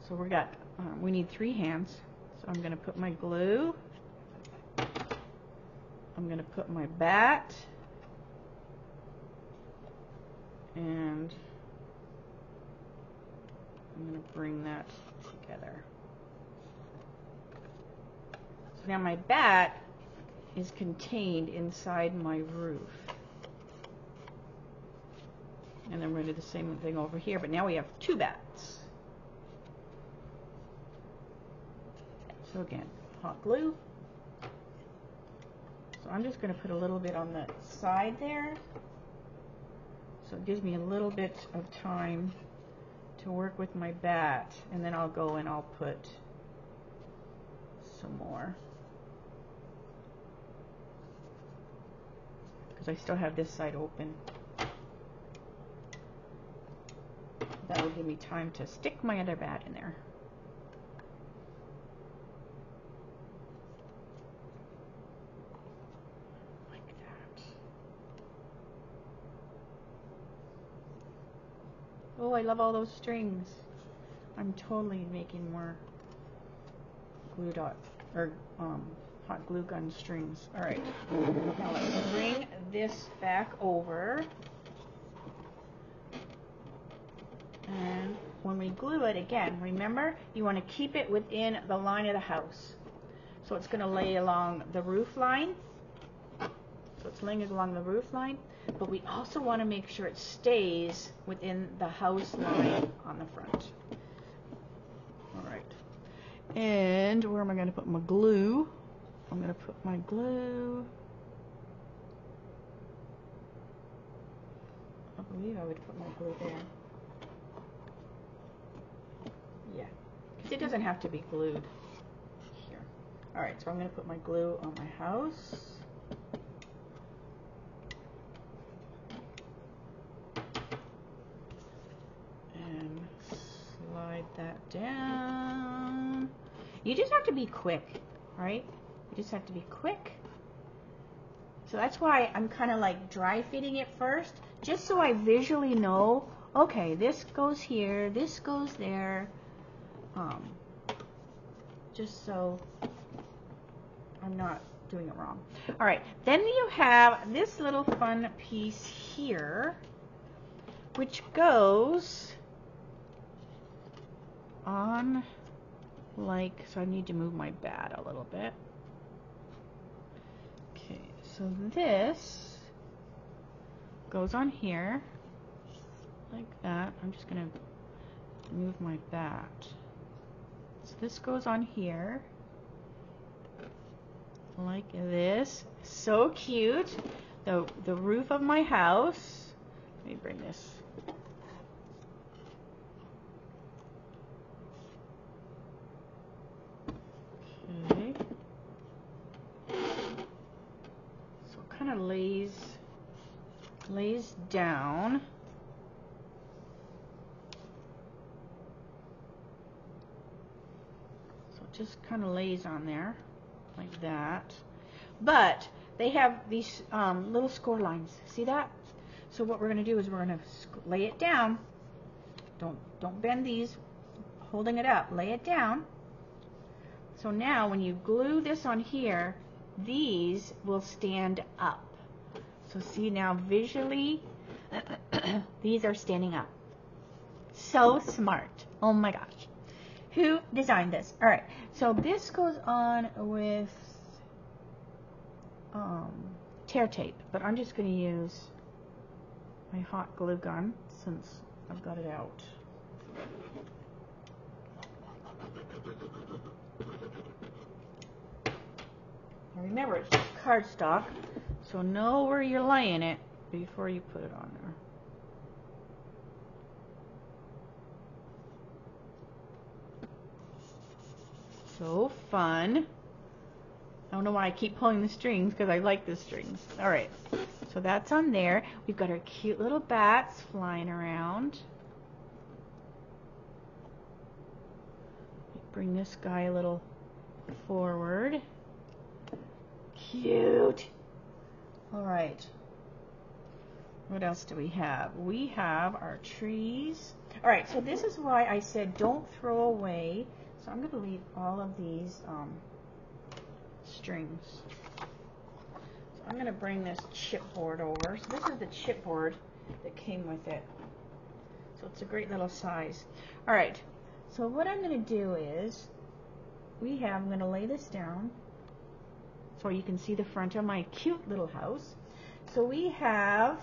So we got um, we need three hands. So I'm going to put my glue. I'm going to put my bat and I'm going to bring that together. So now my bat is contained inside my roof. And then we're going to do the same thing over here, but now we have two bats. So again, hot glue. I'm just going to put a little bit on the side there. So it gives me a little bit of time to work with my bat and then I'll go and I'll put some more. Because I still have this side open. That will give me time to stick my other bat in there. Oh, I love all those strings. I'm totally making more glue dot or um, hot glue gun strings. All right, now let's bring this back over. And when we glue it again, remember you want to keep it within the line of the house. So it's going to lay along the roof line. So it's laying along the roof line, but we also want to make sure it stays within the house line on the front. All right. And where am I going to put my glue? I'm going to put my glue. I believe I would put my glue there. Yeah, because it doesn't have to be glued here. All right, so I'm going to put my glue on my house. And slide that down. You just have to be quick, right? You just have to be quick. So that's why I'm kind of like dry fitting it first, just so I visually know, okay, this goes here, this goes there, um, just so I'm not doing it wrong. All right, then you have this little fun piece here, which goes on like, so I need to move my bat a little bit. Okay, so this goes on here like that. I'm just going to move my bat. So this goes on here like this. So cute. The, the roof of my house. Let me bring this. Okay. So it kind of lays lays down. So it just kind of lays on there like that. But they have these um, little score lines. See that? So what we're going to do is we're going to lay it down. Don't don't bend these. Holding it up. Lay it down. So now when you glue this on here, these will stand up. So see now visually, these are standing up. So smart. Oh my gosh. Who designed this? All right. So this goes on with um, tear tape, but I'm just going to use my hot glue gun since I've got it out. Remember, it's cardstock, so know where you're laying it before you put it on there. So fun. I don't know why I keep pulling the strings because I like the strings. All right, so that's on there. We've got our cute little bats flying around. Bring this guy a little forward. Cute. All right. What else do we have? We have our trees. All right, so this is why I said don't throw away so I'm going to leave all of these um, strings. So I'm going to bring this chipboard over. So this is the chipboard that came with it. So it's a great little size. All right. So what I'm going to do is we have, I'm going to lay this down so you can see the front of my cute little house. So we have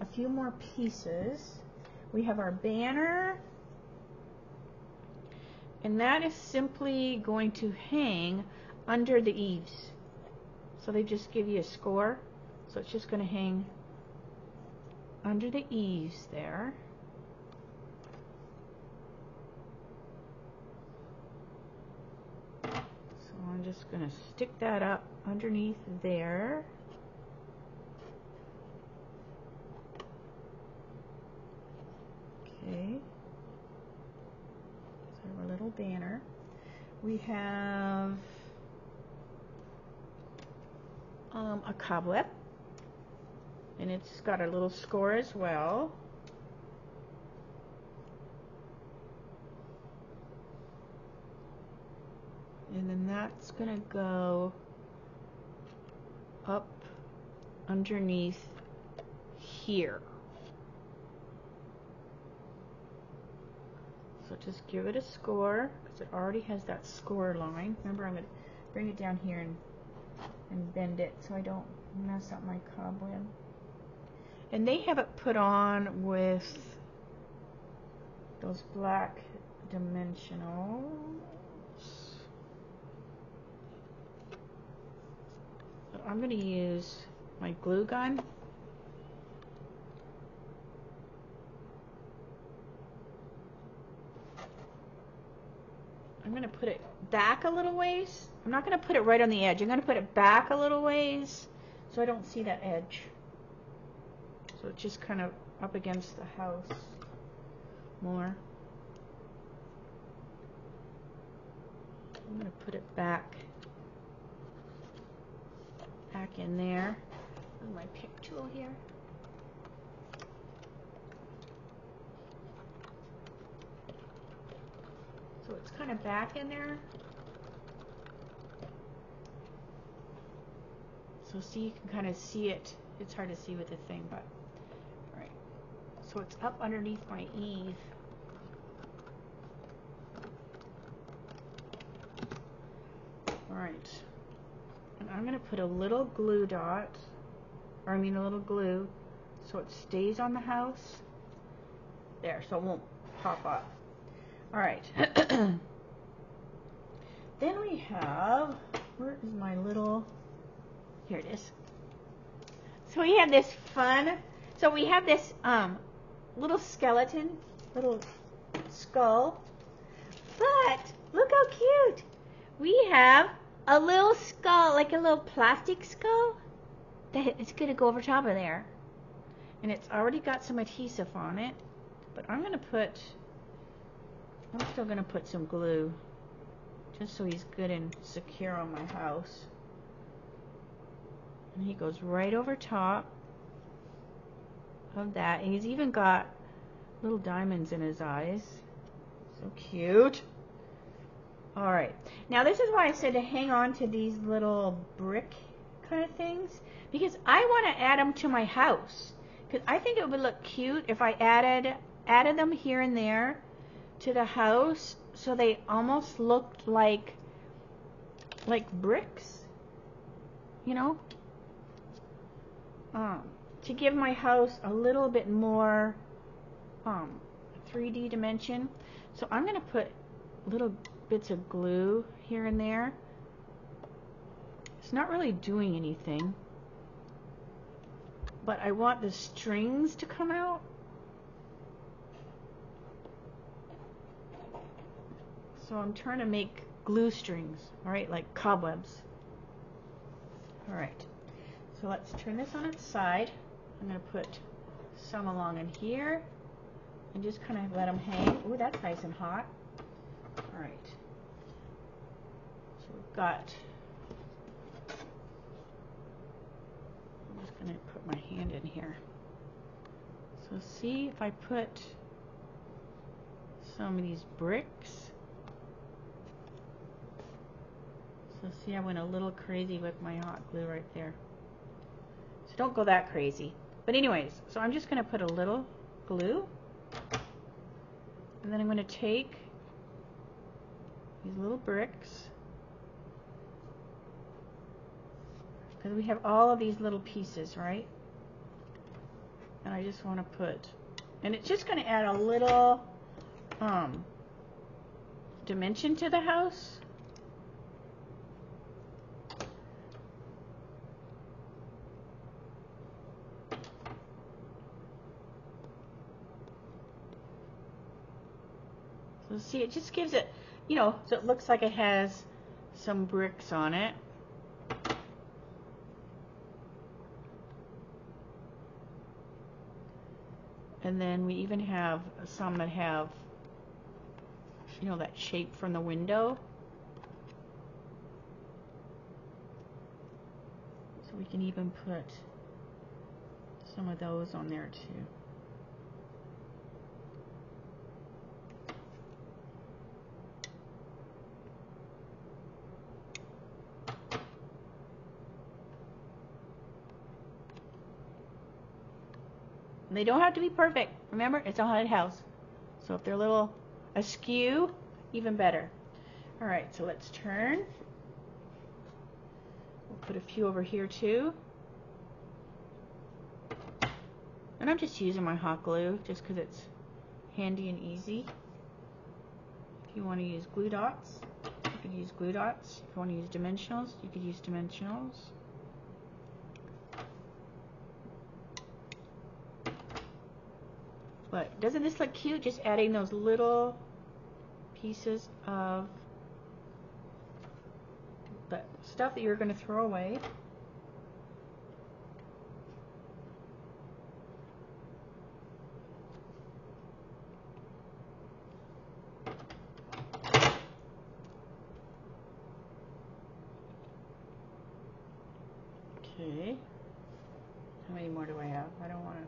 a few more pieces. We have our banner, And that is simply going to hang under the eaves. So they just give you a score. So it's just going to hang under the eaves there. So I'm just going to stick that up underneath there. Okay. So our little banner. We have um, a cobweb and it's got a little score as well. And then that's going to go up underneath here. So just give it a score because it already has that score line. Remember, I'm going to bring it down here and, and bend it so I don't mess up my cobweb. And they have it put on with those black dimensionals. So I'm going to use my glue gun. I'm going to put it back a little ways. I'm not going to put it right on the edge. I'm going to put it back a little ways so I don't see that edge. So it's just kind of up against the house more. I'm going to put it back back in there. My pick tool here. So it's kind of back in there. So see, you can kind of see it. It's hard to see with the thing, but all right. so it's up underneath my eave. Alright. And I'm going to put a little glue dot, or I mean a little glue, so it stays on the house. There, so it won't pop up. Alright. then we have, where is my little, here it is. So we have this fun, so we have this um, little skeleton, little skull. But look how cute. We have a little skull, like a little plastic skull that it's going to go over top of there. And it's already got some adhesive on it. But I'm going to put, I'm still going to put some glue just so he's good and secure on my house. And he goes right over top of that. And he's even got little diamonds in his eyes. So cute. Alright. Now this is why I said to hang on to these little brick kind of things. Because I want to add them to my house. Because I think it would look cute if I added added them here and there to the house so they almost looked like like bricks. You know? Um to give my house a little bit more um, 3D dimension. So I'm going to put little bits of glue here and there. It's not really doing anything. But I want the strings to come out. So I'm trying to make glue strings, alright, like cobwebs. Alright, so let's turn this on its side. I'm going to put some along in here and just kind of let them hang. Ooh, that's nice and hot. All right. So we've got, I'm just going to put my hand in here. So see if I put some of these bricks. So see, I went a little crazy with my hot glue right there. So don't go that crazy. But anyways, so I'm just going to put a little glue. And then I'm going to take these little bricks. Because we have all of these little pieces, right? And I just want to put, and it's just going to add a little, um, dimension to the house. So see, it just gives it, you know, so it looks like it has some bricks on it. And then we even have some that have, you know, that shape from the window. So we can even put some of those on there too. And they don't have to be perfect. Remember, it's a haunted house. So if they're a little askew, even better. All right, so let's turn. We'll put a few over here too. And I'm just using my hot glue just because it's handy and easy. If you want to use glue dots, you could use glue dots. If you want to use dimensionals, you could use dimensionals. But doesn't this look cute? Just adding those little pieces of the stuff that you're going to throw away. Okay. How many more do I have? I don't want to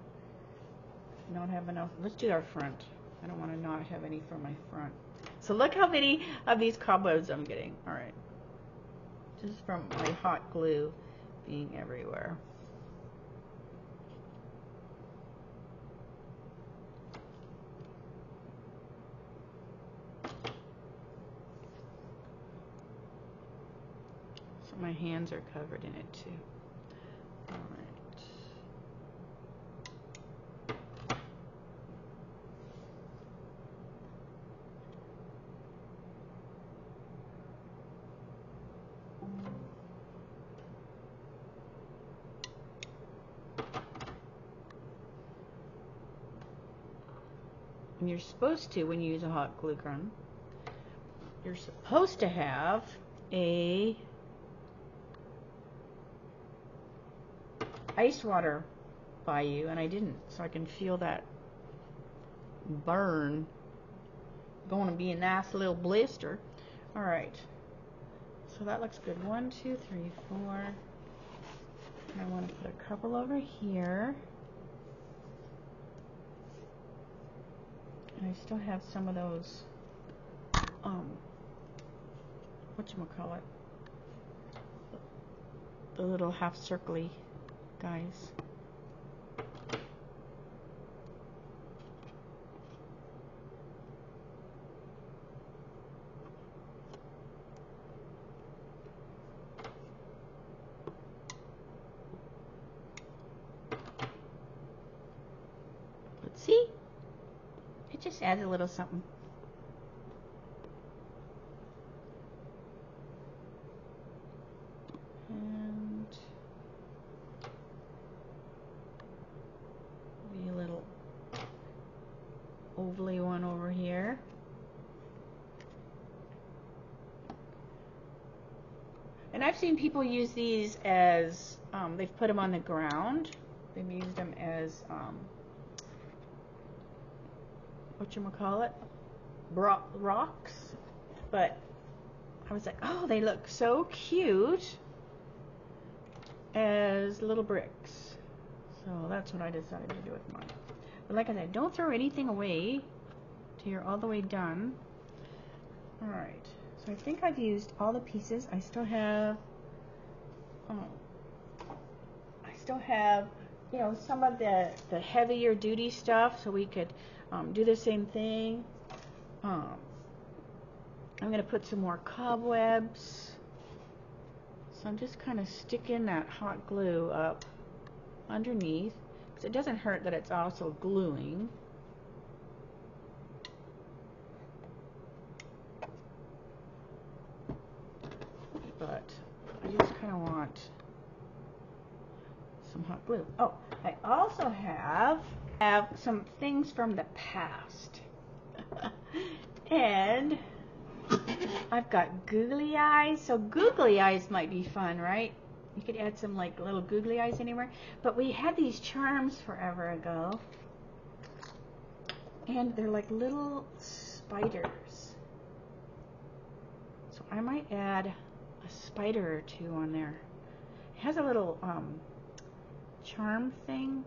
not have enough. Let's do our front. I don't want to not have any for my front. So look how many of these cobwebs I'm getting. All right. Just from my hot glue being everywhere. So my hands are covered in it too. And you're supposed to when you use a hot glue gun you're supposed to have a ice water by you and I didn't so I can feel that burn. Going to be a nice little blister. Alright so that looks good. One two three four. I want to put a couple over here I still have some of those, um, whatchamacallit, the little half circly guys. A little something. And a little ovally one over here. And I've seen people use these as, um, they've put them on the ground. They've used them as um, what you call it, rocks. But I was like, oh, they look so cute as little bricks. So that's what I decided to do with mine. But like I said, don't throw anything away till you're all the way done. Alright, so I think I've used all the pieces. I still have, oh, I still have, you know, some of the, the heavier duty stuff so we could um, do the same thing. Um, I'm going to put some more cobwebs. So I'm just kind of sticking that hot glue up underneath because it doesn't hurt that it's also gluing. But I just kind of want some hot glue. Oh, I also have have some things from the past. and I've got googly eyes. So googly eyes might be fun, right? You could add some like little googly eyes anywhere. But we had these charms forever ago. And they're like little spiders. So I might add a spider or two on there. It has a little um, charm thing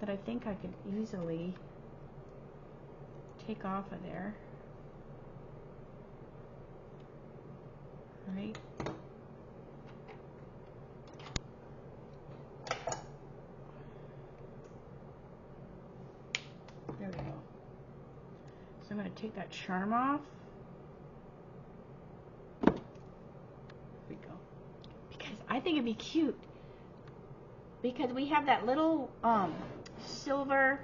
that I think I could easily take off of there. Right? There we go. So I'm going to take that charm off. We go. Because I think it'd be cute. Because we have that little um, silver,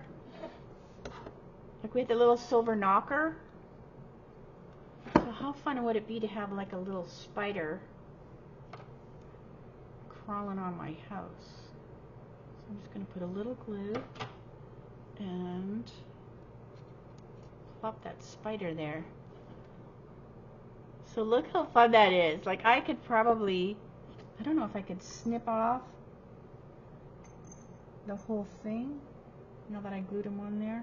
like we have the little silver knocker. So how fun would it be to have like a little spider crawling on my house? So I'm just going to put a little glue and plop that spider there. So look how fun that is. Like I could probably, I don't know if I could snip off the whole thing now that I glued them on there.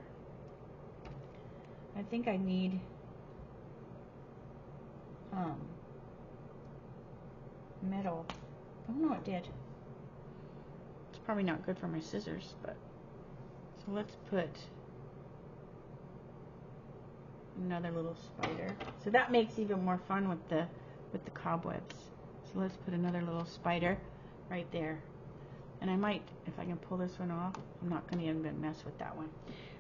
I think I need um, metal. Oh no, it did. It's probably not good for my scissors, but so let's put another little spider. So that makes even more fun with the with the cobwebs. So let's put another little spider right there. And I might, if I can pull this one off, I'm not going to even mess with that one.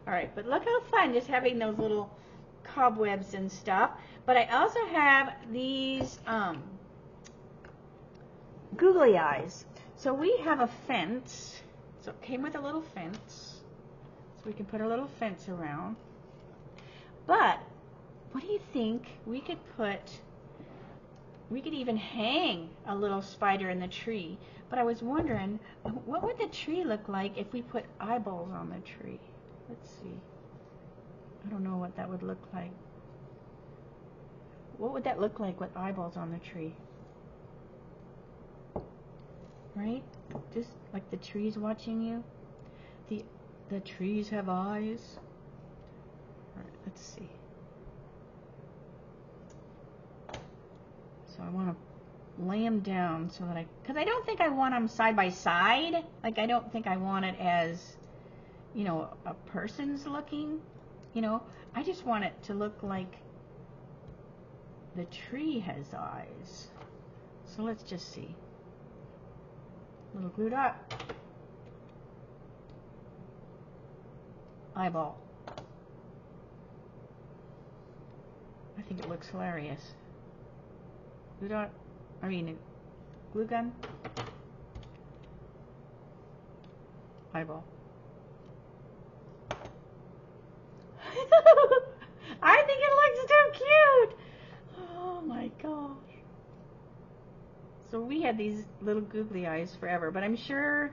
All right, but look how fun just having those little cobwebs and stuff. But I also have these um, googly eyes. So we have a fence. So it came with a little fence. So we can put a little fence around. But what do you think we could put we could even hang a little spider in the tree. But I was wondering, what would the tree look like if we put eyeballs on the tree? Let's see. I don't know what that would look like. What would that look like with eyeballs on the tree? Right? Just like the trees watching you. The the trees have eyes. Alright, let's see. So I want to lay them down so that I, because I don't think I want them side by side. Like I don't think I want it as, you know, a person's looking. You know, I just want it to look like the tree has eyes. So let's just see. A little glue dot. Eyeball. I think it looks hilarious glue dot, I mean, glue gun, eyeball. I think it looks too cute. Oh my gosh. So we had these little googly eyes forever, but I'm sure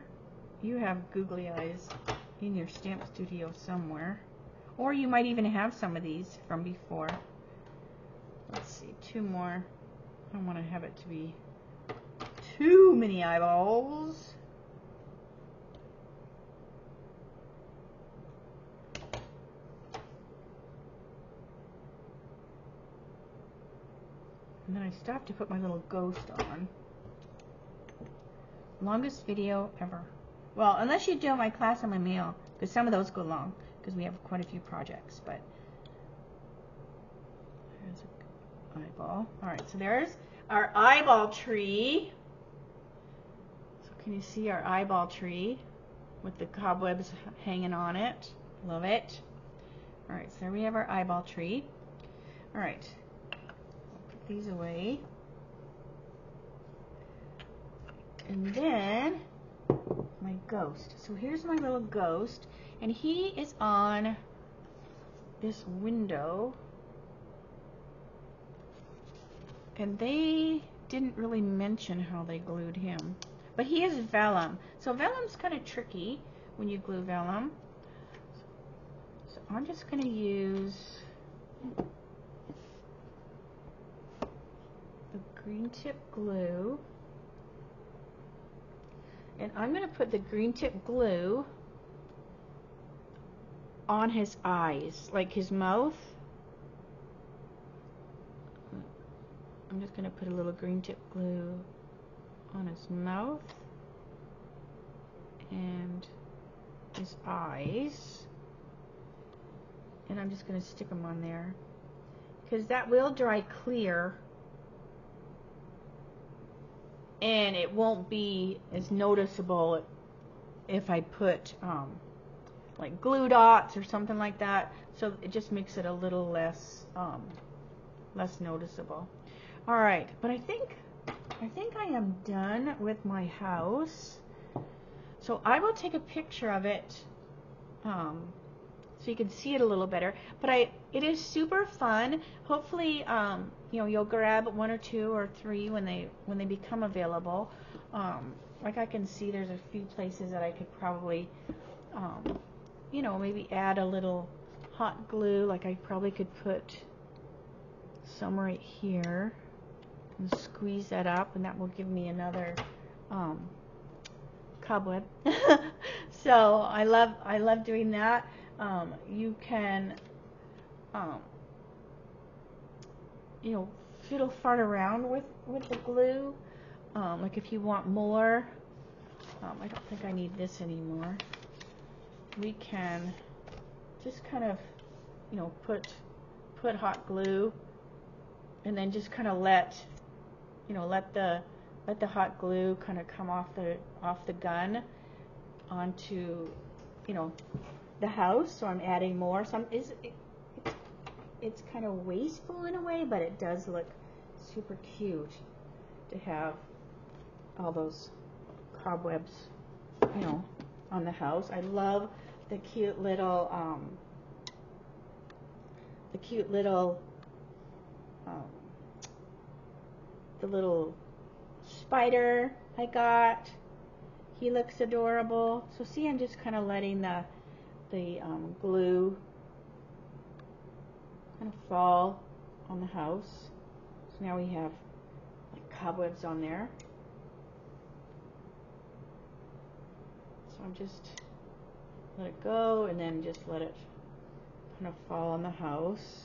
you have googly eyes in your stamp studio somewhere. Or you might even have some of these from before. Let's see, two more. I don't want to have it to be too many eyeballs. And then I have to put my little ghost on. Longest video ever. Well, unless you do my class on my mail, because some of those go long, because we have quite a few projects, but eyeball. All right, so there's our eyeball tree. So can you see our eyeball tree with the cobwebs hanging on it? Love it. All right, so there we have our eyeball tree. All right, put these away. And then my ghost. So here's my little ghost, and he is on this window and they didn't really mention how they glued him. But he is vellum. So vellum's kind of tricky when you glue vellum. So I'm just going to use the green tip glue. And I'm going to put the green tip glue on his eyes, like his mouth. I'm just going to put a little green tip glue on his mouth and his eyes. And I'm just going to stick them on there because that will dry clear and it won't be as noticeable if I put um, like glue dots or something like that so it just makes it a little less um, less noticeable alright but I think I think I am done with my house so I will take a picture of it um, so you can see it a little better. But I, it is super fun. Hopefully, um, you know, you'll grab one or two or three when they when they become available. Um, like I can see, there's a few places that I could probably, um, you know, maybe add a little hot glue. Like I probably could put some right here and squeeze that up, and that will give me another um, cobweb. so I love I love doing that um, you can, um, you know, fiddle fart around with, with the glue. Um, like if you want more, um, I don't think I need this anymore. We can just kind of, you know, put, put hot glue and then just kind of let, you know, let the, let the hot glue kind of come off the, off the gun onto, you know, the house, so I'm adding more. Some is it, it's kind of wasteful in a way, but it does look super cute to have all those cobwebs, you know, on the house. I love the cute little, um, the cute little, um, the little spider I got. He looks adorable. So see, I'm just kind of letting the the um, glue kind of fall on the house. So now we have like cobwebs on there. So I'm just let it go and then just let it kind of fall on the house.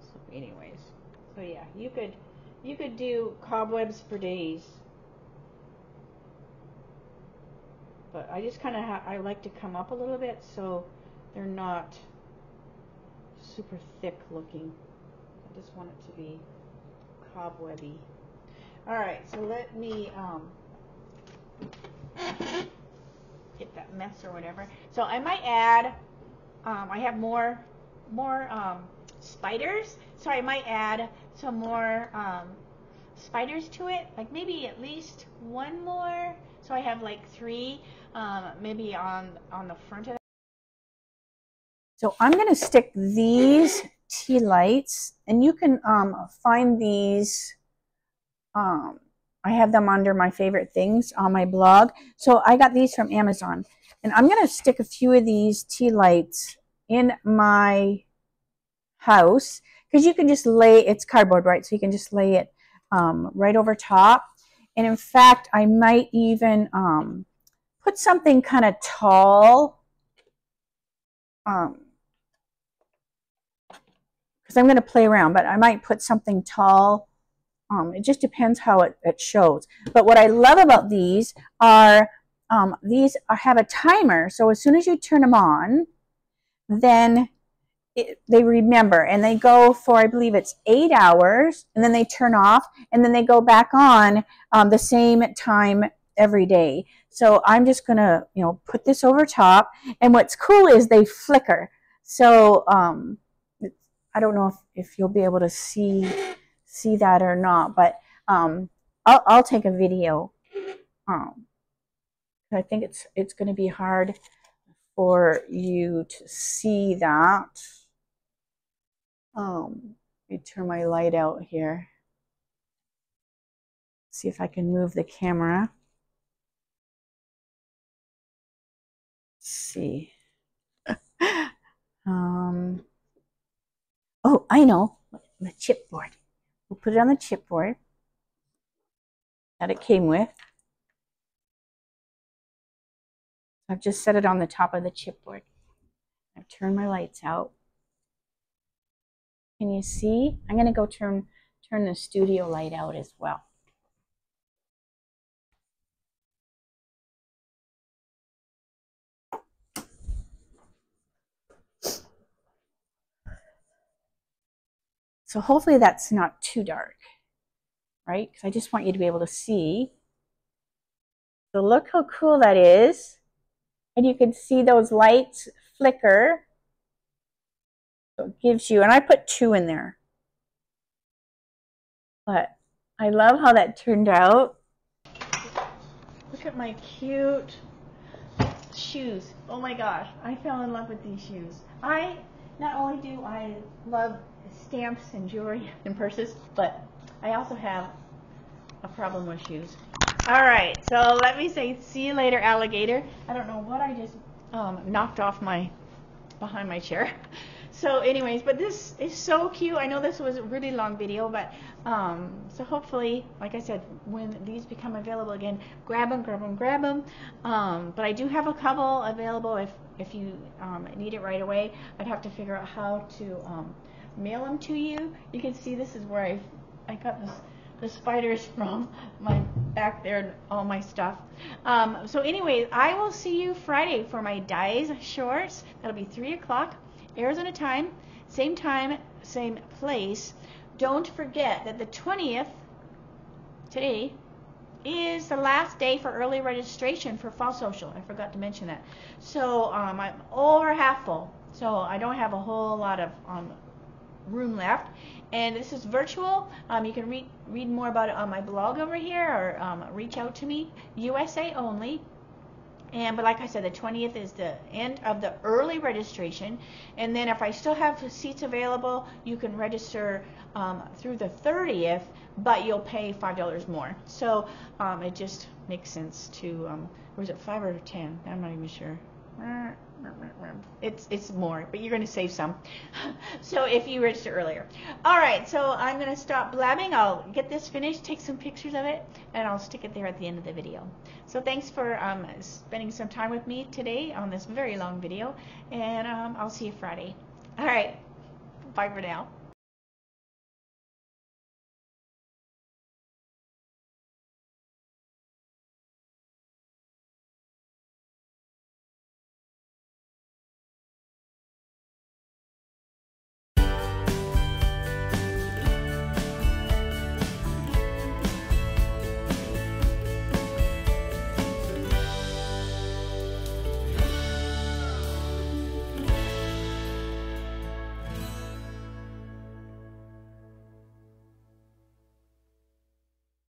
So anyways, so yeah, you could you could do cobwebs for days. but I just kind of I like to come up a little bit so they're not super thick looking. I just want it to be cobwebby. Alright, so let me um, get that mess or whatever. So I might add, um, I have more, more um, spiders, so I might add some more um, spiders to it, like maybe at least one more. So I have like three um, maybe on, on the front of it. So I'm going to stick these tea lights, and you can um, find these, um, I have them under my favorite things on my blog. So I got these from Amazon. And I'm going to stick a few of these tea lights in my house because you can just lay, it's cardboard, right? So you can just lay it um, right over top. And in fact, I might even um, put something kind of tall. Um, because I'm going to play around, but I might put something tall. Um, it just depends how it, it shows. But what I love about these are um, these have a timer. So as soon as you turn them on, then it, they remember and they go for, I believe it's eight hours, and then they turn off, and then they go back on um, the same time every day. So I'm just going to, you know, put this over top. And what's cool is they flicker. So um, I don't know if, if you'll be able to see see that or not, but um, I'll, I'll take a video. Um, I think it's it's going to be hard for you to see that. Um, let me turn my light out here. See if I can move the camera. Let's see. um, oh, I know. The chipboard. We'll put it on the chipboard that it came with. I've just set it on the top of the chipboard. I've turned my lights out. Can you see? I'm going to go turn turn the studio light out as well. So hopefully that's not too dark, right? Because I just want you to be able to see. So look how cool that is. And you can see those lights flicker. It gives you, and I put two in there. But I love how that turned out. Look at my cute shoes. Oh my gosh, I fell in love with these shoes. I not only do I love stamps and jewelry and purses, but I also have a problem with shoes. All right, so let me say see you later, alligator. I don't know what I just um, knocked off my behind my chair. So anyways, but this is so cute. I know this was a really long video, but um, so hopefully, like I said, when these become available again, grab them, grab them, grab them. Um, but I do have a couple available if, if you um, need it right away. I'd have to figure out how to um, mail them to you. You can see this is where I I got this the spiders from my back there and all my stuff. Um, so anyways, I will see you Friday for my dies shorts. That'll be 3 o'clock Arizona time, same time, same place. Don't forget that the 20th, today, is the last day for early registration for Fall Social. I forgot to mention that. So um, I'm over half full. So I don't have a whole lot of um, room left. And this is virtual. Um, you can read read more about it on my blog over here, or um, reach out to me. USA only. And but like I said, the 20th is the end of the early registration. And then if I still have seats available, you can register um, through the 30th, but you'll pay five dollars more. So um, it just makes sense to. Um, was it five or ten? I'm not even sure. It's it's more, but you're going to save some. so if you register earlier. All right, so I'm going to stop blabbing. I'll get this finished, take some pictures of it, and I'll stick it there at the end of the video. So thanks for um, spending some time with me today on this very long video, and um, I'll see you Friday. All right, bye for now.